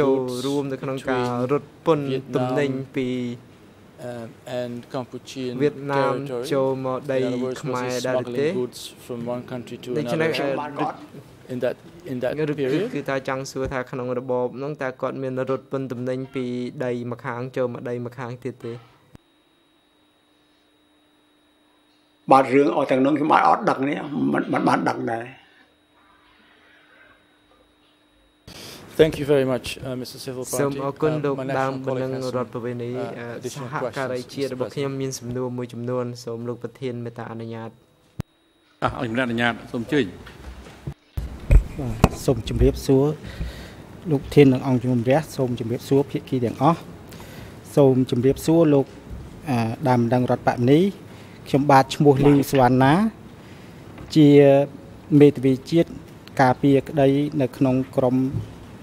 ចូលរួមនៅក្នុងការរត់ពន្ធទំនិញពី um, and Cambodian វៀតណាមចូលមកដីខ្មែរដែរទេ from one country to another in that in that period គឺថាចង់សួរថាក្នុងរបបហ្នឹងតើគាត់មានរត់ពន្ធទំនិញពីដីម្ខាងចូលមកដីម្ខាងទៀតទេបាទរឿងអស់ទាំងនោះខ្ញុំបាទអត់ដឹងនេះមិនបានដឹងដែរ Thank you very much uh, Mr Civil Party សូមអរគុណលោកដើមបណ្ដឹងរដ្ឋប្រវេនីសហការីជាតិរបស់ខ្ញុំមានសំណួរមួយចំនួនសូមលោកប្រធានមេត្តាអនុញ្ញាតអរអនុញ្ញាតសូមអញ្ជើញបាទសូមជម្រាបសួរលោកធាននិងអង្គជំរះសូមជម្រាបសួរភាគីទាំងអស់សូមជម្រាបសួរលោកដើមដឹងរដ្ឋបមនីខ្ញុំបាទឈ្មោះលីសវណ្ណាជាមេធាវីជាតិការពារក្តី នៅក្នុងក្រម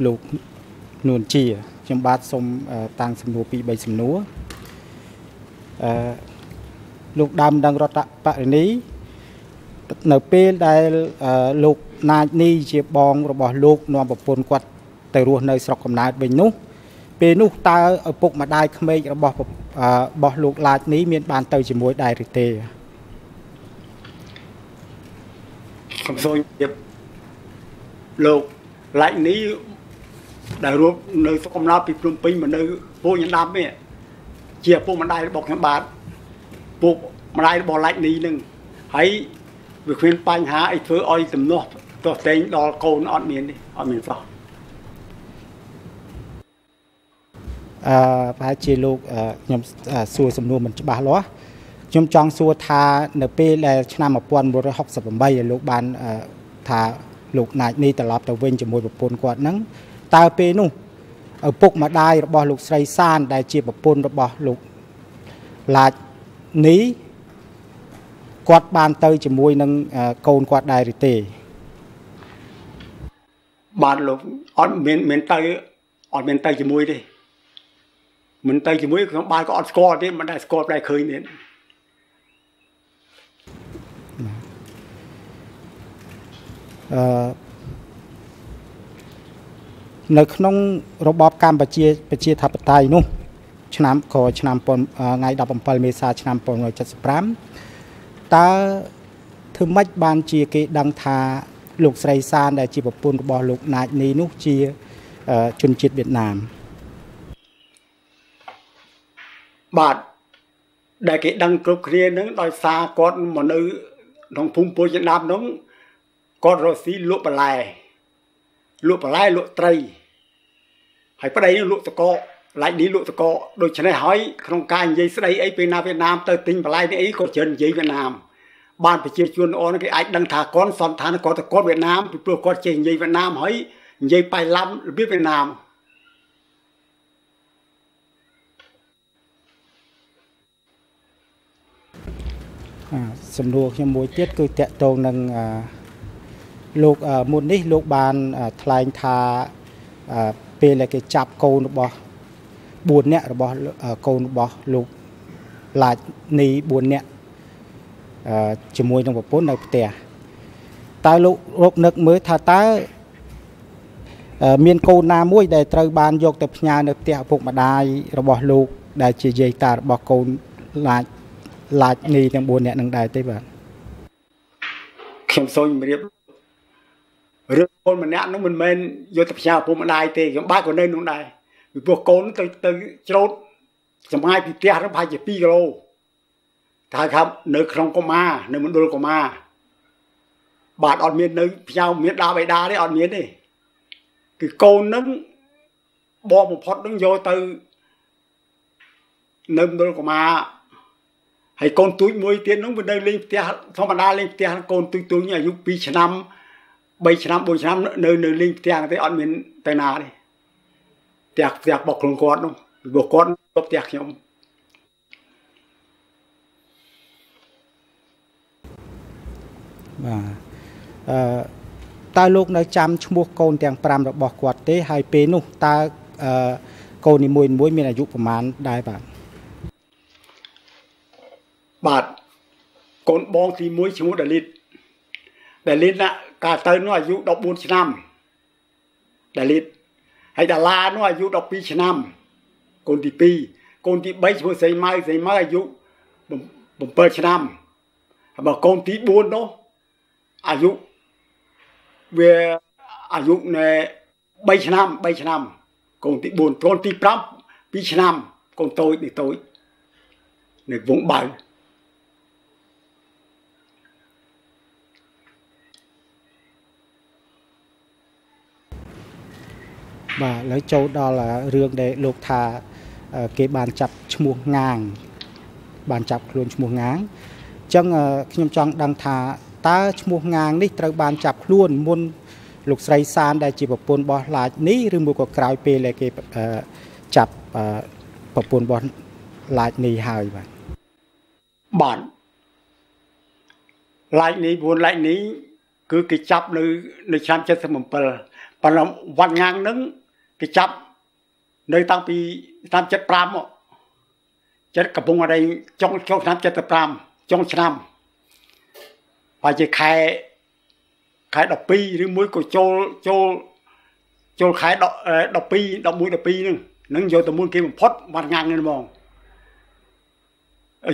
លោកនួនជាខ្ញុំបាទសូមតាំងសំណួរពី3សំណួរអឺលោកដើមដឹងរដ្ឋបរិនីនៅពេលដែលលោកណាចនីជាបងរបស់លោកនាំប្រពន្ធគាត់ទៅរស់នៅស្រុកកំណើតវិញនោះ ពេលនោះតើឪពុកម្ដាយក្មេករបស់របស់លោកឡាចនេះមានបាន ទៅជាមួយដែរឬទេខ្ញុំសូមជម្រាបលោកឡាចនេះ ដែលរស់នៅស្រុកកំណើតពីភ្នំពេញមកនៅពូញដាំនេះជាឪពុកម្ដាយរបស់ខ្ញុំបាទពុកម្ដាយរបស់ឡាចនេះនឹងហើយវាគ្មានបញ្ហាអីធ្វើឲ្យទំនាស់ទោះតែងដល់កូនអត់មានទេអត់មានសោះអឺប្រហែលជាលោកខ្ញុំសួរសំណួរមិនច្បាស់លាស់ខ្ញុំចង់សួរថានៅពេលដែលឆ្នាំ1968លោកបានថាលោកណាចនេះត្រឡប់ទៅវិញជាមួយប្រពន្ធគាត់ហ្នឹង តើពេលនោះឪពុកម្ដាយរបស់លោកស្រីសាន ដែលជាប្រពន្ធរបស់លោកឡាចនេះគាត់បានទៅជាមួយនឹងកូនគាត់ដែរឬទេបាទលោកអត់មានមានទៅអត់មានទៅជាមួយទេមិនទៅជាមួយខ្ញុំបាទក៏អត់ស្គាល់ទេមិនដែលស្គាល់តែឃើញទេអឺ នៅក្នុងរបបកម្ពុជាប្រជាធិបតេយ្យនោះឆ្នាំក្រោយឆ្នាំថ្ងៃ17មេសាឆ្នាំ1975តើធ្វើម៉េចបានជាគេដឹងថាលោកស្រីសានដែលជាប្រពន្ធរបស់លោកណាចនីនោះជាជនជាតិវៀតណាមបាទដែលគេដឹងគ្រប់គ្នានឹងដោយសារគាត់មកនៅក្នុងភូមិពោជដាប់នោះគាត់រស់ស៊ីលក់បន្លែ លក់បន្លែលក់ត្រីហើយប្តីនឹងលក់តកឡាច់នេះលក់តកដូច្នេះហើយក្នុងការនិយាយស្ដីអីពេលណាវៀតណាមទៅទិញបន្លែនេះអីក៏ច្រើននិយាយវៀតណាមបានប្រជាជនអូនគេអាចដឹងថាគាត់សន្តានគាត់ទៅគាត់វៀតណាមពីព្រោះគាត់ចេះនិយាយវៀតណាមហើយនិយាយប៉ៃឡាំរបៀបវៀតណាមសំណួរខ្ញុំមួយទៀតគឺតកតងនឹង លោកមុននេះលោកបានថ្លែងថាពេលដែលគេចាប់កូនរបស់4នាក់របស់កូនរបស់លោកឡាចនី4នាក់ជាមួយនឹងប្រពន្ធនៅផ្ទះតើលោករកនឹកមើលថាតើមានកូនណាមួយដែលត្រូវបានយកទៅផ្ញើនៅផ្ទះឪពុកម្ដាយរបស់លោក ដែលជាយាយតារបស់កូនឡាចឡាចនីទាំង4នាក់នឹងដែរទេបាទខ្ញុំសូមជម្រាប រឿងកូនម្នាក់នោះមិនមែនយកទៅផ្ញើឪពុកម្ដាយទេខ្ញុំបាទក៏នៅនោះដែរពីព្រោះកូនទៅទៅច្រូតចម្ងាយពីផ្ទះនោះប្រហែលជា2គីឡូថាครับនៅក្នុងកុមារនៅមណ្ឌលកុមារបាទអត់មាននៅផ្ញើមានដាបៃតាទេអត់មានទេគឺកូននឹងបងបំផុតនឹងយកទៅនៅមណ្ឌលកុមារហើយកូនទូចមួយទៀតនោះវានៅលេងផ្ទះធម្មតាលេងផ្ទះកូនទូចទូចអាយុ2ឆ្នាំ 3ឆ្នាំ4ឆ្នាំនៅនៅលេងផ្ទះទេអត់មានទៅណាទេផ្ទះផ្ទះរបស់ខ្លួនគាត់នោះពីព្រោះគាត់ទៅផ្ទះខ្ញុំបាទអឺតើលោកនៅចាំឈ្មោះកូនទាំង5របស់គាត់ទេ ហើយពេលនោះតើអឺកូននីមួយមួយមានអាយុប្រមាណដែរបាទបាទកូនបងទី1ឈ្មោះដាលីតដាលីតណា កាលទៅនោះអាយុ14ឆ្នាំដាលីតហើយដាឡានោះអាយុ12ឆ្នាំកូនទី2កូនទី3ឈ្មោះសីម៉ៅសីម៉ៅអាយុ7ឆ្នាំហើយបើកូនទី4នោះអាយុវាអាយុណែ3ឆ្នាំ3ឆ្នាំកូនទី4កូនទី5 2ឆ្នាំកូនតូចនេះតូចនៅវងបៅ បាទឥឡូវចូលដល់រឿងដែលលោកថាគេបានចាប់ឈ្មោះងាង បានចាប់ខ្លួនឈ្មោះងាងអញ្ចឹងខ្ញុំចង់ដឹងថាតើឈ្មោះងាងនេះត្រូវបានចាប់ខ្លួនមុនលោកស្រីសានដែលជាប្រពន្ធរបស់ឡាចនេះឬមួយក៏ក្រោយពេលដែលគេចាប់ប្រពន្ធរបស់ឡាចនេះហើយបាទបាទឡាចនេះប្រពន្ធឡាចនេះគឺគេចាប់នៅនៅឆ្នាំ77ប៉ុន្តែវត្តងាងនឹង គេចាប់នៅតាំងពីឆ្នាំ75មកចិត្តកំពុងអីចុងចុងឆ្នាំ75ចុងឆ្នាំបើជាខែខែ12ឬមួយក៏ចូលចូលចូលខែ12 11 12ហ្នឹងនឹងយកទៅមុនគេបំផុតបាត់ងាំងហ្នឹងហ្មង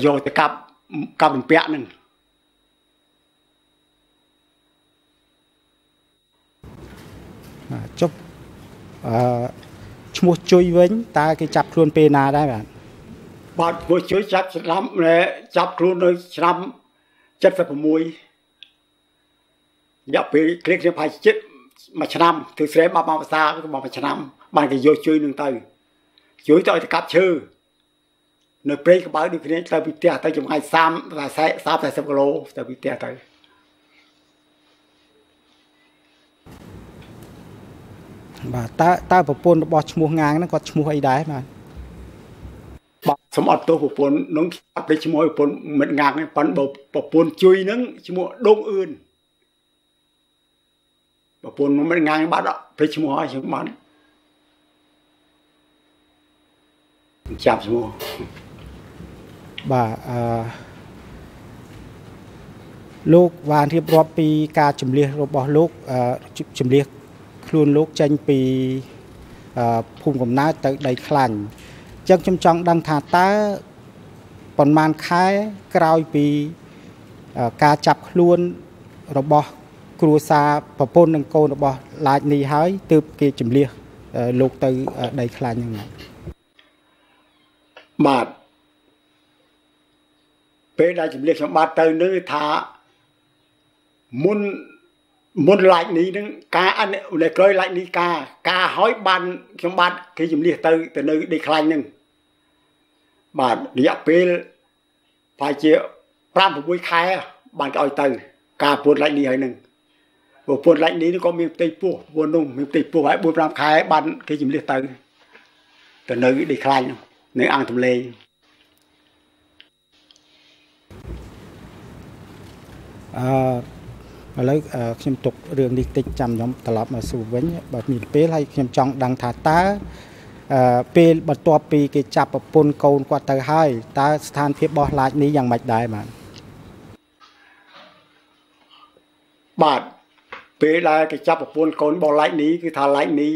យកទៅកាប់កាប់រំពាក់ហ្នឹងចុះ អឺឈ្មោះជួយវិញតើគេចាប់ខ្លួនពេលណាដែរបាទបាទឈ្មោះជួយចាប់ឆ្នាំចាប់ខ្លួននៅឆ្នាំ76រយៈពេលគ្លៀកគ្នាផាយចិត្តមួយឆ្នាំធ្វើស្រែមកមកភាសាមកមួយឆ្នាំ បានគេយកជួយនឹងទៅ ជួយទៅឲ្យទៅកាប់ឈើនៅព្រៃក្បៅដូចគ្នាទៅពីផ្ទះទៅចម្ងាយ30 40 40គីឡូទៅពីផ្ទះទៅ បាទតើតើប្រពន្ធរបស់ឈ្មោះងាងហ្នឹងគាត់ឈ្មោះអីដែរបាទបាទសូមអត់ទោសប្រពន្ធនឹងអត់ទេឈ្មោះប្រពន្ធមិនងាងទេប៉ុន្តែប្រពន្ធជួយហ្នឹងឈ្មោះដងអឿនប្រពន្ធមិនងាយបាត់ព្រេះឈ្មោះហើយខ្ញុំបានចាប់ឈ្មោះបាទអឺលោកបានរៀបរាប់ពីការជំលះរបស់លោកជំលះ ខ្លួនលោកចេញពីភូមិកំណើតទៅដីខ្លាញ់អញ្ចឹងខ្ញុំចង់ដឹងថាតើប៉ុន្មានខែក្រោយពីការចាប់ខ្លួនរបស់គ្រួសារប្រពន្ធនិងកូនរបស់ឡាចនេះហើយទើបគេជំលះលោកទៅដីខ្លាញ់ហ្នឹងបាទពេលដែលជំលះខ្ញុំបាទទៅនឹងថាមុន មុនឡាច់នេះនឹងការអនុលេក្រោយឡាច់នេះការការហើយបានខ្ញុំបាទគេជំលះទៅទៅនៅដីខ្លាញ់នឹងបាទរយៈពេលប្រហែលជា5 6ខែបានគេឲ្យទៅ ការពួតឡាច់នេះហើយនឹងប្រពន្ធឡាច់នេះក៏មានផ្ទៃពោះប្រពន្ធនោះមានផ្ទៃពោះហើយ4 5ខែបានគេជំលះទៅទៅនៅដីខ្លាញ់នៅអាងទម្លេអឺ ឥឡូវខ្ញុំទុករឿងនេះតិចចាំខ្ញុំត្រឡប់មកសួរវិញបើមានពេលហើយខ្ញុំចង់ដឹងថាតើអឺពេលបន្ទាប់ពីគេចាប់ប្រពន្ធកូនគាត់ទៅហើយតើស្ថានភាពរបស់ឡាចនេះយ៉ាងម៉េចដែរបាទបាទពេលដែលគេចាប់ប្រពន្ធកូនរបស់ឡៃនីគឺថាឡៃនី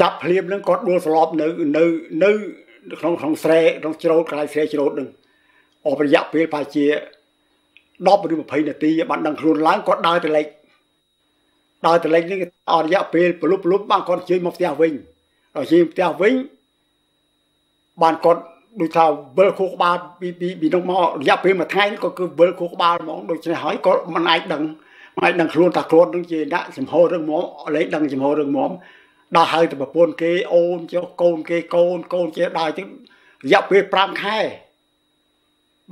ចាប់ភ្លាមនឹងគាត់ដួលស្លាប់នៅនៅនៅក្នុងក្នុងស្រែក្នុងជ្រោតកន្លែងស្រែជ្រោតនឹងអស់រយៈពេលប្រហែលជា 10ឬ20នាទីបានដឹងខ្លួនឡើងគាត់ដើរទៅលេខដើរទៅលេខនេះអស់រយៈពេលប្រលប់ប្រលប់បានគាត់ជើញមកផ្ទះវិញដល់ជើញផ្ទះវិញបានគាត់ដូចថាវិលខួរក្បាលពីពីពីនោះមករយៈពេលមួយថ្ងៃក៏គឺវិលខួរក្បាលហ្មងដូច្នេះហើយក៏មិនអាចដឹងហើយដឹងខ្លួនថាខ្លួននឹងជាដាក់ចំហររឿងមុំលេខដឹងចំហររឿងមុំដល់ហើយទៅប្រពន្ធគេអូនចុះកូនគេកូនកូនជាដល់ទៅរយៈពេល5ខែ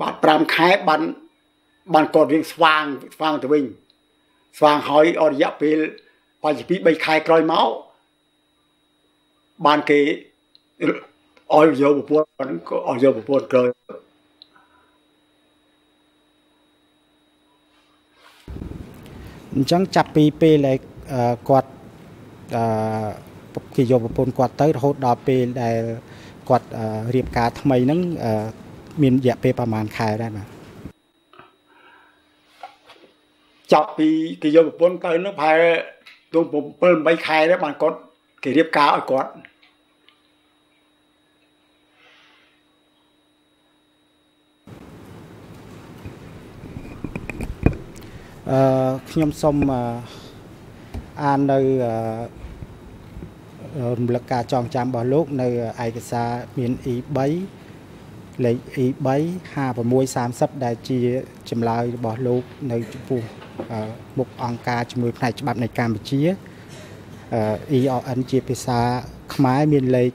បាទ5ខែបាន បានគាត់រៀងស្វាងស្វាងទៅវិញស្វាងហើយអរយៈពេលប្រហែលជា2 3ខែក្រោយមកបានគេអោយយកប្រពន្ធហ្នឹងក៏អោយយកប្រពន្ធក្រោយអញ្ចឹងចាប់ពីពេលដែលគាត់អឺគេយកប្រពន្ធគាត់ទៅរហូតដល់ពេលដែលគាត់រៀបការថ្មីហ្នឹងមានរយៈពេលប្រហែលខែដែរបាទ ចាប់ពីគេយកប្រពន្ធទៅហ្នឹងប្រហែលទង7 8ខែដែរបានគាត់គេរៀបការឲ្យគាត់អឺខ្ញុំសូមអាននៅរំលឹកការចងចាំរបស់លោក នៅឯកសារមាន E3 លេខ E3 5630ដែលជាចម្លើយរបស់លោកនៅចំពោះមុខអង្គការជំនួយផ្នែកច្បាប់នៃកម្ពុជា ERN ជាភាសាខ្មែរមានលេខ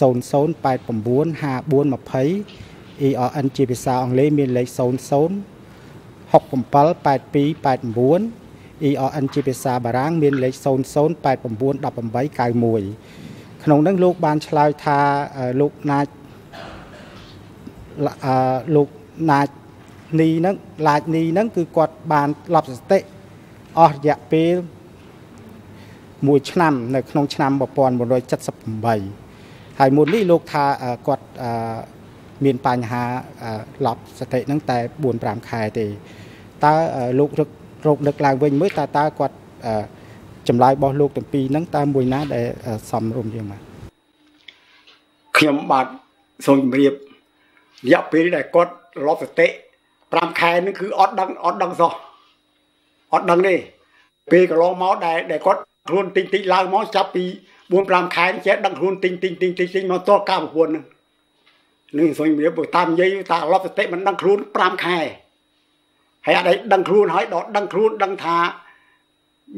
00895420 ERN ជាភាសាអង់គ្លេសមានលេខ00678289 ERN ជាភាសាបារាំងមានលេខ00891891ក្នុងនោះលោកបានឆ្លើយថាលោកណាចអឺ លោកណាចនីហ្នឹងឡាចនីហ្នឹងគឺគាត់បានលប់សតិអស់រយៈពេល1ឆ្នាំនៅក្នុងឆ្នាំ1978ហើយមុននេះលោកថាគាត់មានបញ្ហាលប់សតិហ្នឹងតែ4 5ខែទេតើលោករឹករោគដឹកឡើងវិញមើលតើតើគាត់ចម្លើយរបស់លោកទាំងពីរហ្នឹងតើមួយណាដែលសំរុំជាងបាទខ្ញុំបាទសូមជម្រាប រយៈពេលដែលគាត់លប់សតិ5ខែហ្នឹងគឺអត់ដឹងអត់ដឹងសោះអត់ដឹងទេពេលកន្លងមកដែលដែលគាត់ខ្លួនទិញទិញឡើងមកចាប់ពី4 5ខែចេះដឹងខ្លួនទិញទិញទិញទិញទិញមកតការប្រពន្ធហ្នឹងនឹងសូមជម្រាបតាមនិយាយតាលប់សតិមិនដឹងខ្លួន5ខែហើយអត់ឲ្យដឹងខ្លួនហើយដល់ដឹងខ្លួនដឹងថា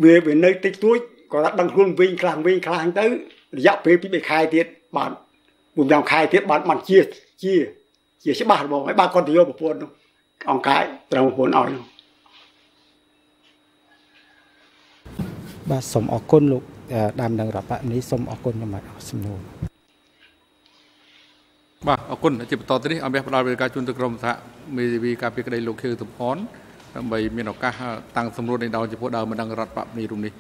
វាវានៅតិចតួចក៏ថាដឹងខ្លួនវិញខ្លះវិញខ្លះទៅរយៈពេលពី3ខែទៀតបាទមួយ5ខែទៀតបាទបានជាជា ជាច្បាស់របស់ហើយបាទគាត់ទៅយកប្រពន្ធនោះអង្គការត្រឹមប្រពន្ធឲ្យនោះបាទសូមអរគុណលោកដើមនឹងរដ្ឋបတ်នេះសូមអរគុណខ្ញុំបាទសំណួរបាទអរគុណជាបន្តទៅនេះអមផ្ដល់វេទិកាជូនទៅក្រុមសហមេធាវីការពារក្តីលោកខៀវតំផនដើម្បីមានឱកាសតាំងសម្រួលនៃដល់ចំពោះដើមមិនដឹងរដ្ឋបတ်នេះរូបនេះ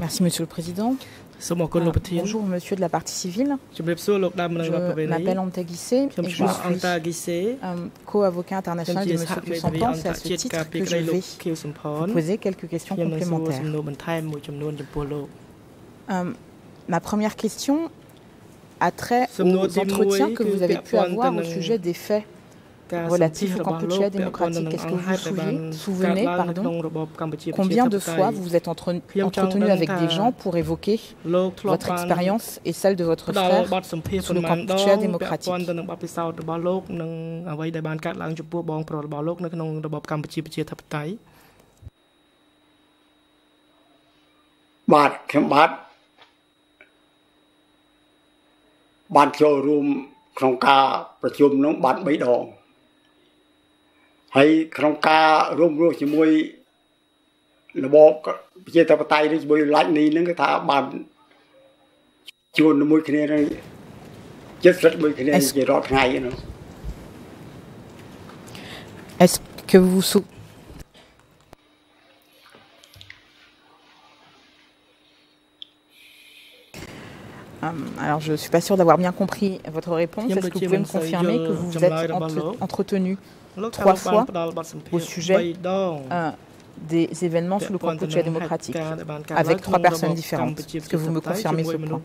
Merci Monsieur le Président. Bonjour Monsieur de la partie civile. Je m'appelle Anta Guissé et je suis co-avocat international de Monsieur Kiusampan. C'est à ce titre que je vais vous poser quelques questions complémentaires. ma première question a trait aux entretiens que vous avez pu avoir au sujet des faits relatif au Kampuchea démocratique. Est-ce que vous vous souvenez, souvenez pardon, combien de fois vous vous êtes entretenu avec des gens pour évoquer votre expérience et celle de votre frère sur le Kampuchea démocratique បាទខ្ញុំបាទបានចូលរួមក្នុងការប្រជុំនោះបាន3ដង ហើយក្នុងការរួមរស់ជាមួយរបបប្រជាធិបតេយ្យឬជាមួយឡាច់នេះហ្នឹងគឺថាបានជួនជាមួយគ្នានឹងចិត្តស្រិតមួយគ្នាជារាល់ថ្ងៃហ្នឹង Est-ce que vous vous Alors, je ne suis pas sûre d'avoir bien compris votre réponse. Est-ce que vous pouvez me confirmer que vous vous êtes entretenu trois fois au sujet euh, des événements sous le Kampuchea démocratique avec trois personnes différentes. Est-ce que vous me confirmez ce point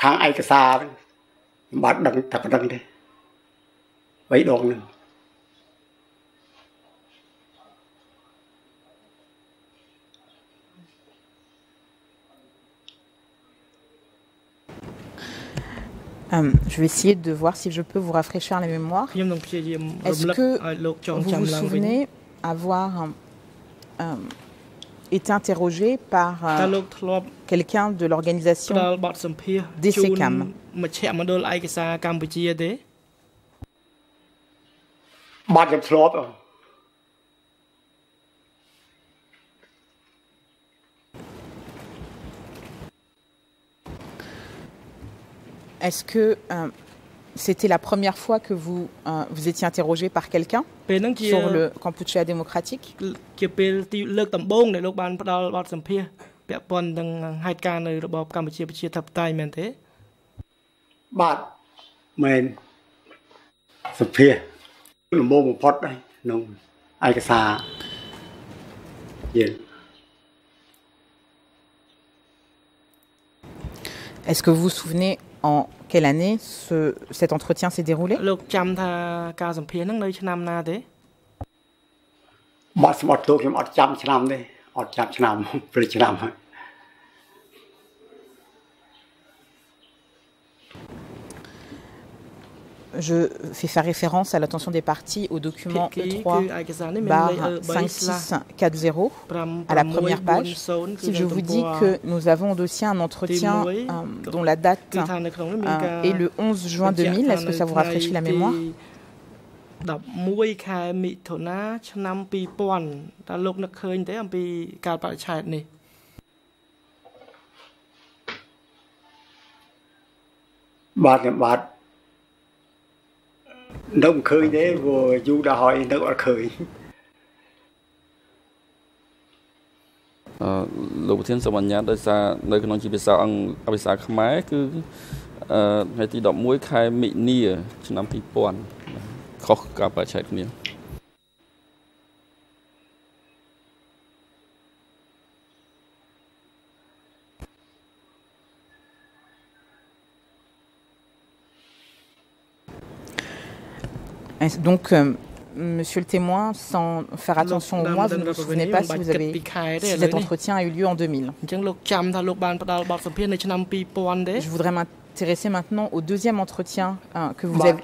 ខាងសាលាច្បាប់ម្ដងហើយនៅផ្ទះផ្ទះខ្ញុំបានម្ដងហើយម្ដងទីខ្ញុំបានអត់ស្គាល់អត់ស្គាល់ឈ្មោះទេប៉ុន្តែគាត់ថាដឹងថានៅកន្លែងខាងឯកសារខ្ញុំបាទដឹងតែប៉ុណ្្នឹងទេបីដងហ្នឹង Euh, je vais essayer de voir si je peux vous rafraîchir la mémoire. Est-ce que vous vous souvenez avoir euh, été interrogé par euh, quelqu'un de l'organisation DCCAM. Est-ce que euh, c'était la première fois que vous, euh, vous étiez interrogé par quelqu'un sur le Kampuchea démocratique? Est-ce que vous vous souvenez En quelle année ce, cet entretien s'est déroulé je fais faire référence à l'attention des parties au document 3 5640 e à la première page. Si je vous dis que nous avons endossé un entretien euh, dont la date euh, est le 11 juin 2000, est-ce que ça vous rafraîchit la mémoire? នាឆ្នាំ2000តើលោកនឹកឃើញទេអំពីការបរិច្ឆេទនេះបាទបាទនឹកមិនឃើញទេព្រោះយូរដល់ហើយនឹកអត់ឃើញអឺលោកប្រធានសូមអនុញ្ញាតដោយសារនៅក្នុងជាភាសាអង្គភាសាខ្មែរគឺអឺថ្ងៃទី11ខែមិនិនាឆ្នាំ2000ខុសការបច្ចេកគ្នា Donc, euh, monsieur le témoin, sans faire attention au mois, vous ne vous souvenez pas si, vous avez, si cet entretien a eu lieu en 2000. Je voudrais m'intéresser maintenant au deuxième entretien hein, que vous avez.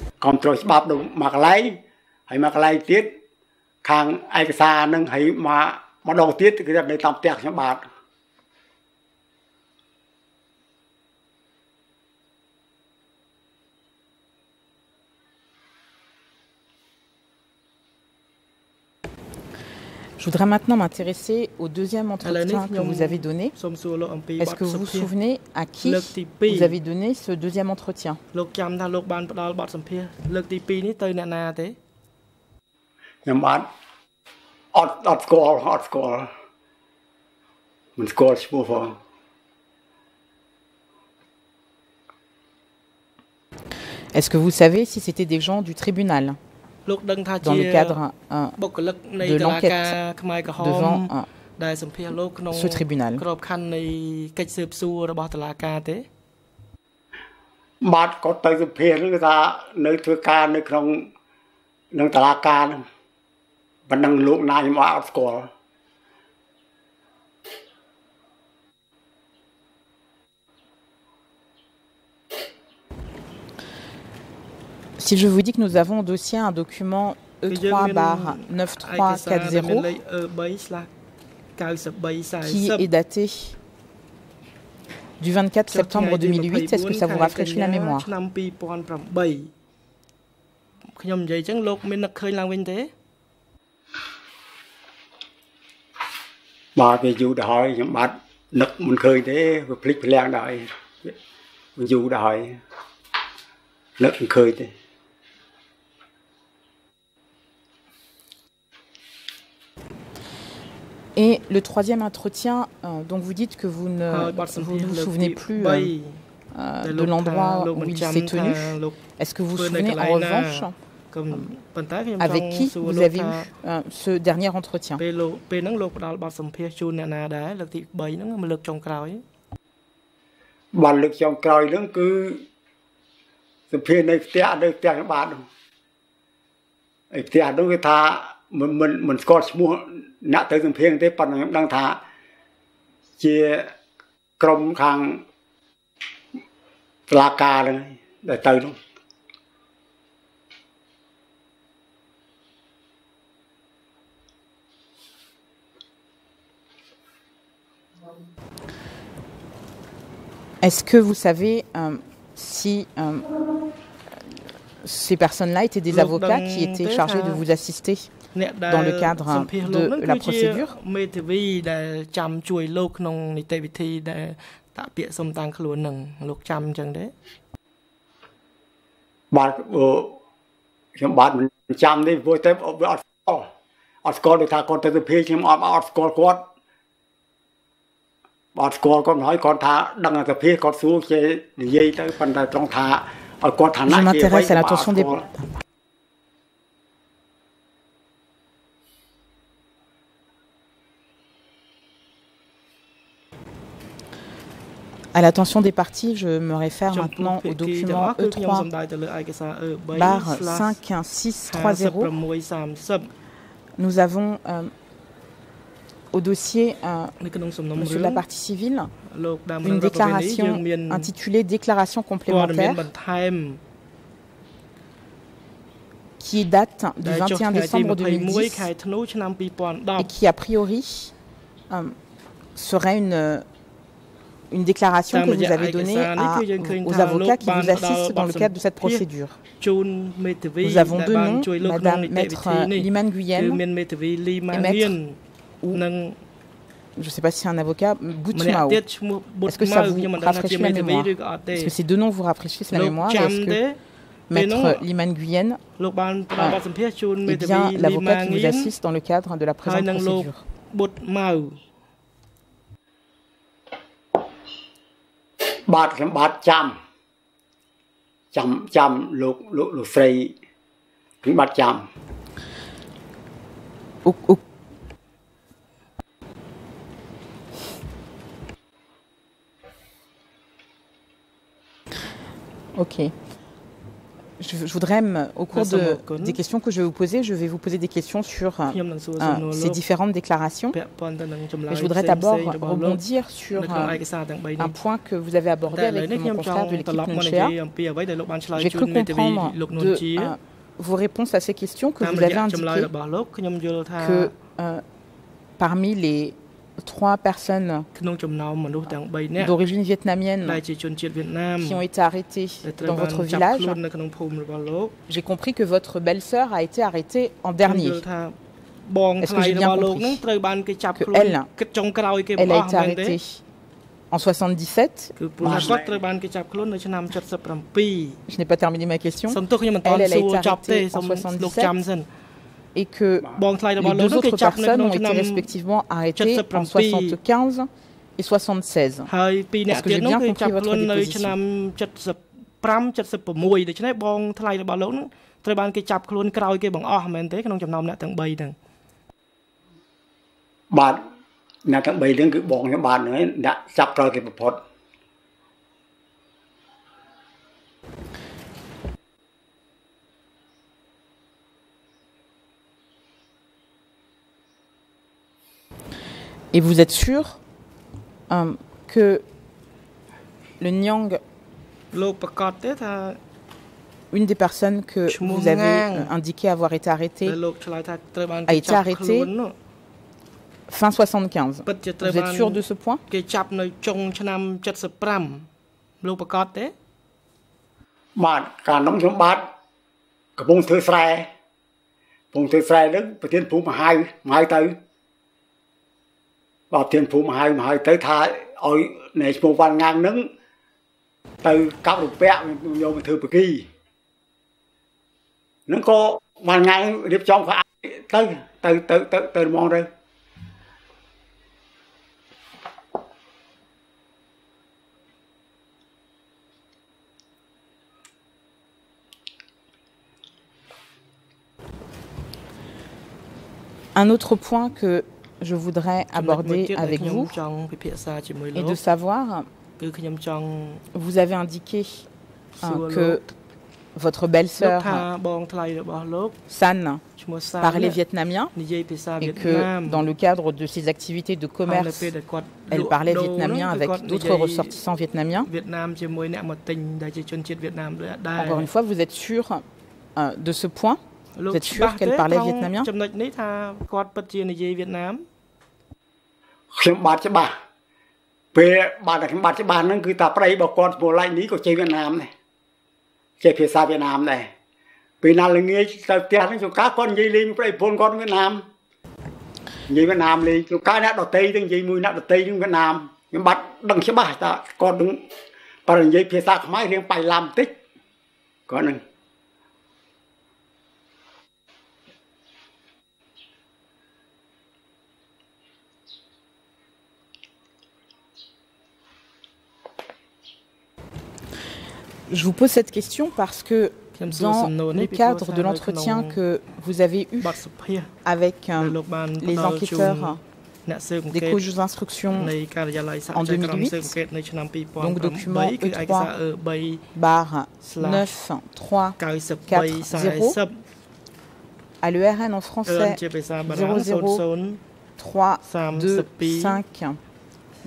ក្រុមការងារនេះចុះទៅជាជើលើកជើតាប៉ុន្តែភាខ្លះមិនសម្ភាខ្លះហ្នឹងដែរវាច្រើនដែរប៉ុន្តែដែលសម្ភាតបតលមកគឺ3 3កន្លែងកន្លែងច្បាប់ខាងគ្រប់គ្រងច្បាប់ដូចមួយកន្លែងហើយមួយកន្លែងទៀតខាងឯកសារនឹងហើយមកម្ដងទៀតគឺនៅតាមផ្ទះខ្ញុំបាទ Je voudrais maintenant m'intéresser au deuxième entretien que vous avez donné. Est-ce que vous vous souvenez à qui vous avez donné ce deuxième entretien? Est-ce que vous savez si c'était des gens du tribunal? Dans le cadre de l'enquête devant ce tribunal បាទគាត់ទៅសម្ភារគឺថានៅធ្វើការនៅក្នុងនឹងតឡាការហ្នឹងប៉ុណ្ណឹងលោកណាខ្ញុំអត់ស្គាល់ Si je vous dis que nous avons au dossier un document E3 barre 9340 qui est daté du 24 septembre 2008, est-ce que ça vous rafraîchit la mémoire Et le troisième entretien, euh, donc vous dites que vous ne ah, vous, vous, vous souvenez plus euh, euh, de l'endroit où il s'est tenu. Est-ce que vous vous souvenez en revanche avec qui vous avez eu euh, ce dernier entretien? ពេលហ្នឹងលោកផ្ដល់បទសម្ភាសជូនអ្នកណាដែរលើកទី3ហ្នឹងមកលើកចុងក្រោយបាទលើកចុងក្រោយហ្នឹងគឺសម្ភាសនៅផ្ទះនៅផ្ទះបាទហ្នឹងឯផ្ទះហ្នឹងគេថាមិនមិនមិនស្គាល់ឈ្មោះអ្នកទៅសម្ភារទេប៉ុន្តែខ្ញុំដឹងថាជាក្រុមខាងតឡាការហ្នឹងដែលទៅនោះ Est-ce que vous savez euh, si euh, ces personnes-là étaient des avocats qui étaient chargés de vous assister dans le cadre de la procédure. Je m'intéresse à l'attention des... À l'attention des parties, je me réfère maintenant au document E3 barre 51630. Nous avons euh, au dossier euh, de la partie civile une déclaration intitulée Déclaration complémentaire qui date du 21 décembre 2010 et qui a priori euh, serait une une déclaration que vous avez donnée à, aux avocats qui vous assistent dans le cadre de cette procédure. Nous avons deux noms, Madame Maître Liman Guyenne et Maître, ou, je ne sais pas si c'est un avocat, Boutmao. Est-ce que ça vous rafraîchit la mémoire Est-ce que ces deux noms vous rafraîchissent la mémoire Est-ce que Maître Liman Guyenne est bien l'avocat qui vous assiste dans le cadre de la présente procédure បាទខ្ញុំបាទចាំចាំចាំលោកលោកលោកស្រីខ្ញុំបាទចាំ Ok. Je, je, voudrais, au cours de, des questions que je vais vous poser, je vais vous poser des questions sur euh, ces différentes déclarations. Mais je voudrais d'abord rebondir sur euh, un point que vous avez abordé avec mon confrère de l'équipe. J'ai cru comprendre de euh, vos réponses à ces questions que vous avez indiqué que parmi les trois personnes d'origine vietnamienne qui ont été arrêtées dans votre village. J'ai compris que votre belle-sœur a été arrêtée en dernier. Est-ce que j'ai bien compris que elle, elle a été arrêtée en 77. Je n'ai pas terminé ma question. Elle, elle a été arrêtée en 77 et que les deux autres personnes ont été respectivement arrêtées en 75 et 76. Est-ce que j'ai bien compris votre déposition 75 76ដូច្នេះបងថ្លៃរបស់លោកនឹងត្រូវបានគេចាប់ខ្លួនក្រោយគេបង្អស់មែនទេក្នុងចំណោមអ្នកទាំង3ហ្នឹងបាទអ្នកទាំង3ហ្នឹងគឺបងខ្ញុំបាទហ្នឹងដាក់ចាប់ក្រោយគេប្រផុត Et vous êtes sûr euh, que le Nyang, une des personnes que vous avez euh, indiqué avoir été arrêtée, a été arrêtée fin 75. Vous êtes sûr de ce point? vào tiền phụ mà hai mà hai tới thái ở này một vạn ngàn nứng từ cao được vẽ vô mà thư bực kỳ. Nó có vạn ngàn, điệp trong phải tới từ từ từ từ mong rồi. Un autre point que je voudrais aborder avec vous et de savoir, vous avez indiqué hein, que votre belle-sœur San parlait vietnamien et que dans le cadre de ses activités de commerce, elle parlait vietnamien avec d'autres ressortissants vietnamiens. Encore une fois, vous êtes sûr euh, de ce point? Vous êtes sûr qu'elle parlait vietnamien? ខ្ញុំបាទច្បាស់ពេលបាទខ្ញុំបាទច្បាស់ហ្នឹងគឺថាប្តីរបស់គាត់ឈ្មោះឡៃនេះក៏ចេះវៀតណាមដែរចេះភាសាវៀតណាមដែរពេលណាល្ងាចទៅផ្ទះហ្នឹងជួនកាលគាត់និយាយលេងប្តីប្រពន្ធគាត់វៀតណាមនិយាយវៀតណាមលេងជួនកាលអ្នកដតីទៅនិយាយមួយអ្នកដតីនឹងវៀតណាមខ្ញុំបាទដឹងច្បាស់ថាគាត់នឹងបើនិយាយភាសាខ្មែររៀងបៃឡាំបន្តិចគាត់នឹង Je vous pose cette question parce que dans le cadre de l'entretien que vous avez eu avec euh, les enquêteurs des couches d'instruction en 2008, donc document E3 barre 9 3 4 0 à l'ERN en français 00 3 2 5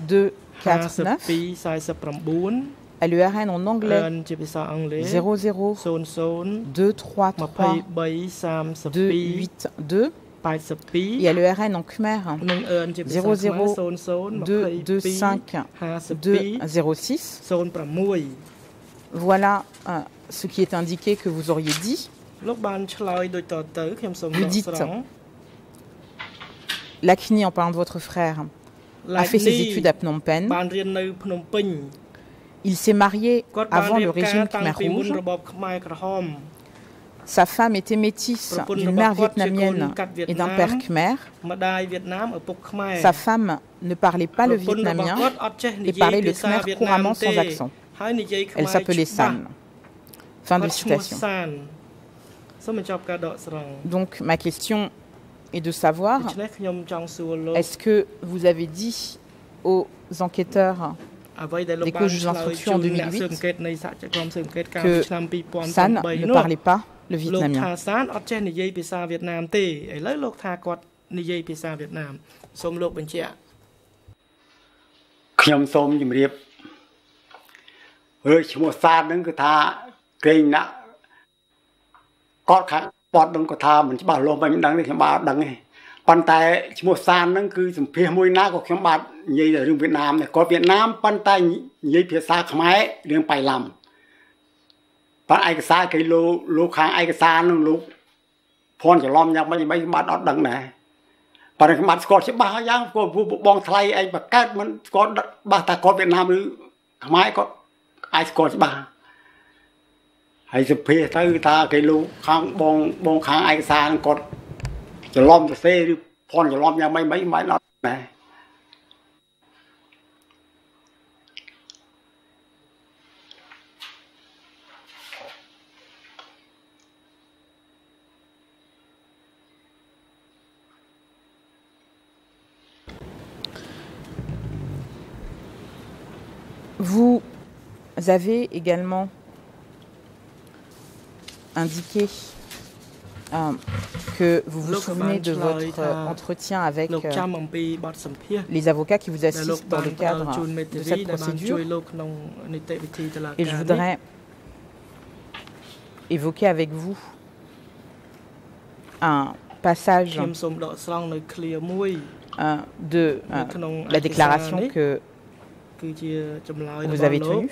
2 4 9 à l'ERN en anglais. 00 2 3 3 2 8 2 et à l'ERN en Khmer. 00 2 2 5 2 0 6 voilà euh, ce qui est indiqué que vous auriez dit. Vous dites. Lakini en parlant de votre frère a fait ses études à Phnom Penh il s'est marié avant le régime Khmer Rouge. Sa femme était métisse d'une mère vietnamienne et d'un père khmer. Sa femme ne parlait pas le vietnamien et parlait le khmer couramment sans accent. Elle s'appelait San. Fin de citation. Donc ma question est de savoir, est-ce que vous avez dit aux enquêteurs des couches d'instruction en 2008 que San ne parlait pas le vietnamien. សា នអត់ចេះនិយាយភាសាវៀតណាមទេឥឡូវលោកថាគាត់និយាយភាសាវៀតណាមសូមលោកបញ្ជាក់ខ្ញុំសូមជម្រាបរឿងឈ្មោះសានហ្នឹងគឺថាក្រែងណាក់គាត់ខាងបត់ដឹងគាត់ថាមិនច្បាស់លាស់មិនដឹងទេខ្ញុំបាទដឹងទេប៉ុន្តែឈ្មោះសានហ្នឹងគឺសម្ភារមួយណាក៏ខ្ញុំបាទនិយាយរឿងវៀតណាមដែរគាត់វៀតណាមប៉ុន្តែនិយាយភាសាខ្មែររឿងបៃឡំប៉ុន្តែឯកសារគេលោកលោកខាងឯកសារនឹងលោកភ័ណ្ឌច្រឡំយ៉ាងម៉េចមិនបាទអត់ដឹងដែរប៉ុន្តែខ្ញុំបាទស្គាល់ច្បាស់យ៉ាងពួកបងថ្លៃឯងបកើតមិនស្គាល់បាស់តាគាត់វៀតណាមឬខ្មែរគាត់អាចស្គាល់ច្បាស់ហើយសុភាទៅថាគេលោកខាងបងបងខាងឯកសារនឹងគាត់ ច្រឡំសរសេរឬភ័ណ្ឌច្រឡំយ៉ាងម៉េចមិនមិនអត់ដែរ Vous avez également indiqué euh, que vous vous souvenez de votre euh, entretien avec euh, les avocats qui vous assistent dans le cadre de cette procédure. Et je voudrais évoquer avec vous un passage de la déclaration que vous avez tenu.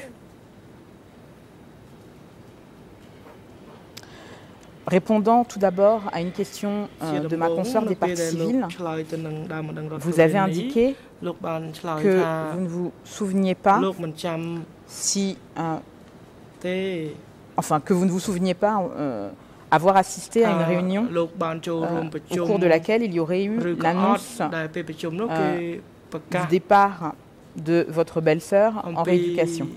Répondant tout d'abord à une question euh, de ma consoeur des parties civiles, vous avez indiqué que vous ne vous souveniez pas si, euh, enfin, que vous ne vous souveniez pas euh, avoir assisté à une réunion au cours de laquelle il y aurait eu l'annonce du départ de votre belle-sœur en rééducation.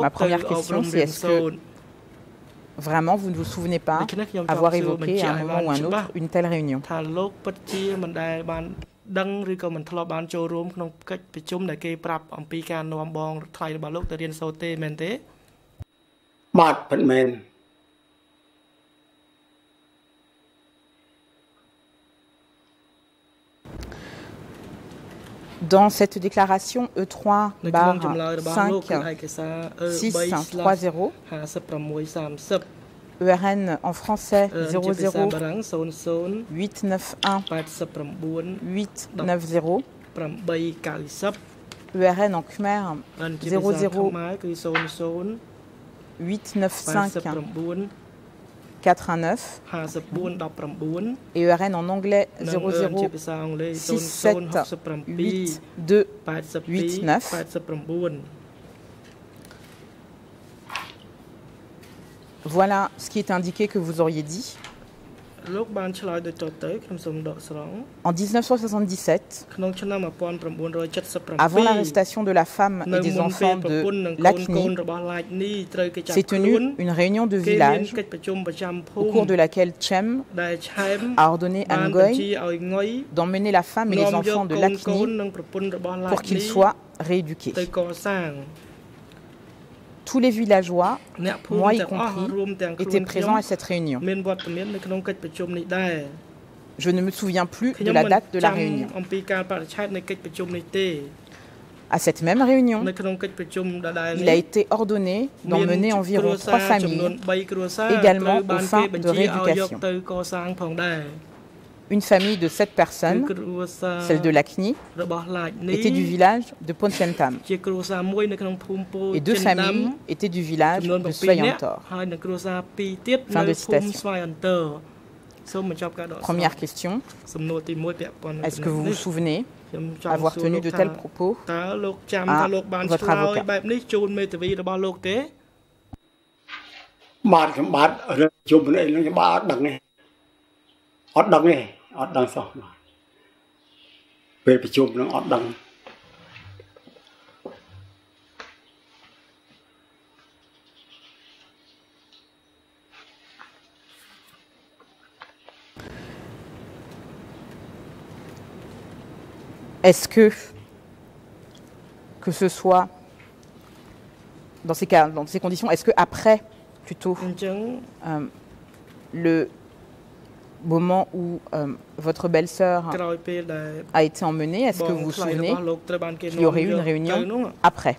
Ma première question, c'est est-ce que vraiment vous ne vous souvenez pas avoir évoqué à un moment ou à un autre une telle réunion ដឹងឬក៏មិនធ្លាប់បានចូលរួមក្នុងកិច្ចប្រជុំដែលគេប្រាប់អំពីការនាំបងថ្លៃរបស់លោកទៅរៀនសូត្រទេមែនទេបាទពិតមែន Dans cette déclaration E3 barre 5 6 3 0 ERN en français 00 891 890 ERN en khmer 00 895 419 et ERN en anglais 00 67 8 2 8 9 Voilà ce qui est indiqué que vous auriez dit. En 1977, avant l'arrestation de la femme et des enfants de Lakni, s'est tenue une réunion de village au cours de laquelle Chem a ordonné à Ngoy d'emmener la femme et les enfants de Lakni pour qu'ils soient rééduqués. Tous les villageois, moi y compris, étaient présents à cette réunion. Je ne me souviens plus de la date de la réunion. À cette même réunion, il a été ordonné d'emmener environ trois familles, également aux fins de rééducation une famille de sept personnes, celle de Lakni, était du village de Ponsentam. Et deux familles étaient du village de Swayantor. Fin de citation. Première question. Est-ce que vous vous souvenez avoir tenu de tels propos à votre avocat អត់ដឹងទេអត់ដឹងសោះពេលប្រជុំនឹងអត់ដឹង Est-ce que, que ce soit dans ces cas, dans ces conditions, est-ce que après, plutôt, euh, le moment où euh, votre belle-sœur a été emmenée, est-ce que vous vous souvenez qu'il y aurait eu une réunion après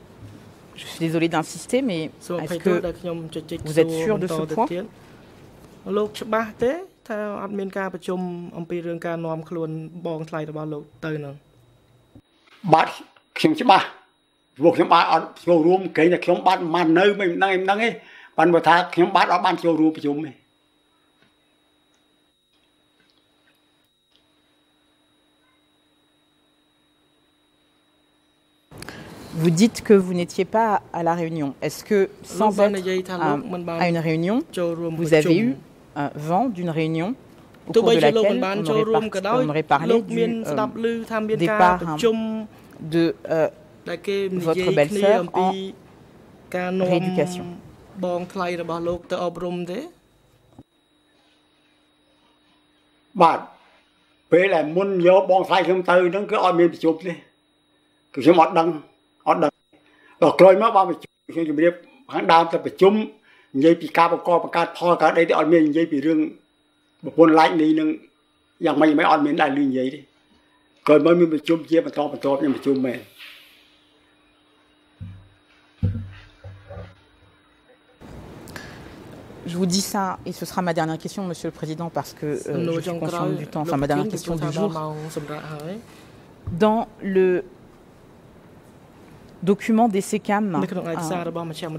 je suis désolée d'insister, mais est-ce que vous êtes sûr de ce point លោកច្បាស់ទេថាអត់មានការប្រជុំអំពីរឿងការនាំខ្លួនបងថ្លៃរបស់លោកទៅនឹងបាទខ្ញុំច្បាស់ពួកខ្ញុំបាទអត់ចូលរួមគេតែខ្ញុំបាទមិននៅមិនដឹងមិនដឹងទេបានបើថាខ្ញុំបាទអត់បានចូលរួមប្រជុំទេ Vous dites que vous n'étiez pas à la réunion. Est-ce que sans être à, à, une réunion, vous avez eu un vent d'une réunion au cours de laquelle on aurait, parlé du euh, départ hein, de euh, votre belle-sœur en rééducation. Bé là muốn nhớ bong sai không tới nó cứ ôm mình ដែលមុនយកបងថ្លៃខ្ញុំទៅហ្នឹងគឺអត់មានប្រជុំទេគឺខ្ញុំអត់ដឹងអត់ដឹងដល់ក្រោយមកបងប្រជុំខ្ញុំជម្រាបខាងដើមទៅប្រជុំនិយាយពីការបង្កបង្កើតផលកើតអីទេអត់មាននិយាយពីរឿងប្រពន្ធឡាច់នេះនឹងយ៉ាងម៉េចមិនអត់មានដែរលឺនិយាយទេក្រោយមកមានប្រជុំជាបន្តបន្តខ្ញុំប្រជុំមែន Je vous dis ça, et ce sera ma dernière question, Monsieur le Président, parce que euh, je suis conscient du temps, enfin ma dernière question du jour. Dans le document des SECAM. Euh,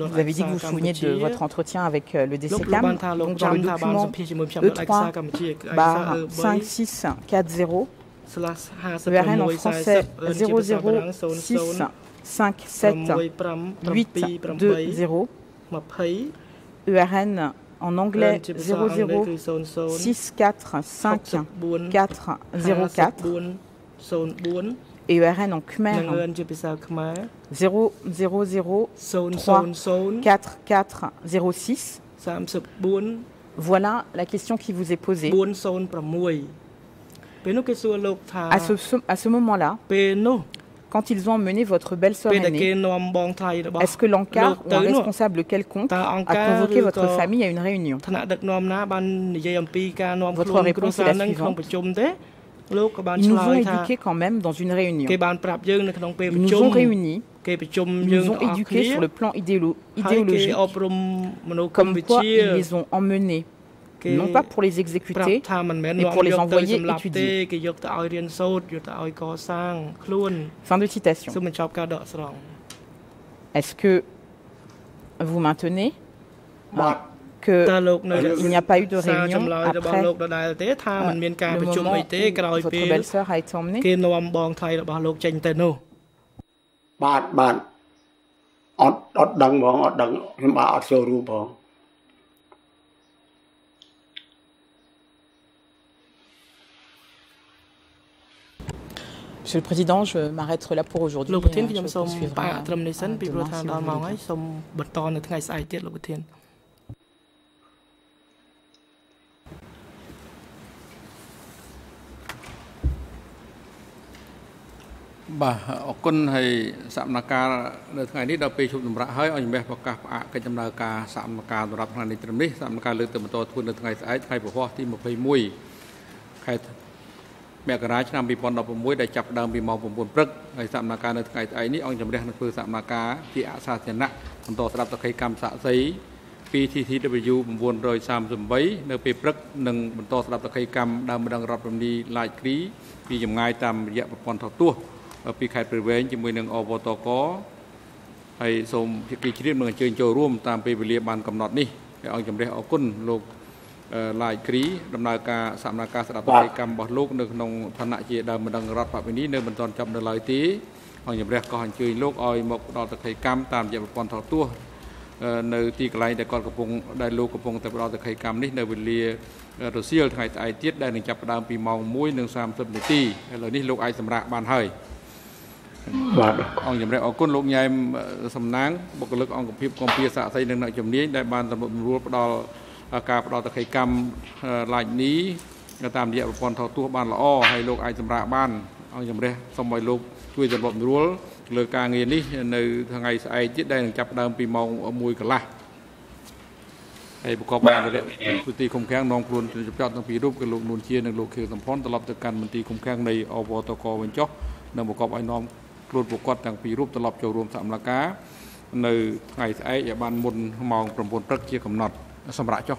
vous avez dit que vous vous souveniez de votre entretien avec euh, le DCCAM. Donc document E3-5640, ERN e en français 006 en anglais 00 EURN en khmer. Hein. 4406. Voilà la question qui vous est posée. À ce, moment-là, quand ils ont emmené votre belle-sœur est-ce que l'encart ou un responsable quelconque a convoqué votre famille à une réunion Votre réponse est la suivante. Ils nous ont éduqués quand même dans une réunion. Ils nous ont réunis. Ils nous ont éduqués sur le plan idéologique. Comme quoi ils les ont emmenés non pas pour les exécuter, mais pour les envoyer étudier. Fin de citation. Est-ce que vous maintenez qu'il n'y a pas eu de réunion après le moment où votre belle-sœur a été emmenée បាទបាទអត់អត់ដឹងផងអត់ដឹងខ្ញុំបាទអត់ចូលរួមផង Monsieur le Président, je m'arrête là pour aujourd'hui. លោកប្រធានខ្ញុំសូមផ្អាកត្រឹមនេះសិនពីព្រោះថាដល់ម៉ោងហើយសូមបន្តនៅថ្ងៃស្អែកទៀតលោកប្រធាន បាទអរគុណហើយសមនការនៅថ្ងៃនេះដល់ពេលជប់សម្រាប់ហើយឲ្យជំរះប្រកាសផ្អាកកិច្ចដំណើរការសមនការសម្រាប់ថ្ងៃនេះត្រឹមនេះសមនការលើកទៅបន្តធ្វើនៅថ្ងៃស្អែកថ្ងៃពហុទី21ខែមករាឆ្នាំ2016ដែលចាប់ផ្ដើមពីម៉ោង9ព្រឹកហើយសកម្មភាពនៅថ្ងៃស្អែកនេះអង្គជំរះនឹងធ្វើសកម្មភាពជាអសាធារណៈបន្តស្ដាប់សក្ខីកម្មសាក់សីពី TTW 938នៅពេលព្រឹកនិងបន្តស្ដាប់សក្ខីកម្មដើមម្ដងរដ្ឋរំលីឡាយគ្រីពីចម្ងាយតាមរយៈប្រព័ន្ធថតទស្សន៍ ពីខេត្តព្រៃវែងជាមួយនឹងអវតកហើយសូមភាគីជ្រាបនឹងអញ្ជើញចូលរួមតាមពេលវេលាបានកំណត់នេះហើយអង្គជំរះអរគុណលោកឡាយគ្រីដំណើរការសមនាការស្ដាប់ប្រតិកម្មរបស់លោកនៅក្នុងឋានៈជាដើមម្ដងរដ្ឋបព្វនីនៅមិនទាន់ចាប់នៅឡើយទេអង្គជំរះក៏អញ្ជើញលោកឲ្យមកផ្ដល់តក្កកម្មតាមរយៈប្រព័ន្ធថតទស្សន៍នៅទីកន្លែងដែលគាត់កំពុងដែលលោកកំពុងតែផ្ដល់តក្កកម្មនេះនៅវេលារសៀលថ្ងៃស្អែកទៀតដែលនឹងចាប់ផ្ដើមពីម៉ោង1:30នាទីឥឡូវនេះលោកអាចសម្រាកបានហើយ បាទអង្គជំរះអរគុណលោកញ៉ែមសំណាងបុគ្គលិកអង្គភាពគម្ពីសាក់សីនិងអ្នកជំនាញដែលបានសម្រួលផ្ដល់ការផ្ដល់តក្កកម្មឡាយនេះតាមរយៈប្រព័ន្ធថតទស្សន៍បានល្អហើយលោកអាចសម្រាប់បានអង្គជំរះសូមឲ្យលោកជួយសម្របសម្រួលលើការងារនេះនៅថ្ងៃស្អែកទៀតដែលនឹងចាប់ផ្ដើមពីម៉ោង1កន្លះហើយប្រកបដោយរយៈមន្ទីរឃុំឃាំងនាំខ្លួនចាប់ចោតទាំងពីររូបគឺលោកនួនជានិងលោកខៀវសំផនត្រឡប់ទៅកាន់មន្ទីរឃុំឃាំងនៃអវតកវិញចុះនិងប្រកបឲ្យនាំ ខ្លួនពួកគាត់ទាំងពីររូបត្រឡប់ចូលរួមសកម្មភាពនៅថ្ងៃស្អែកឲ្យបានមុនម៉ោង9ព្រឹកជាកំណត់សម្រាប់ចុះ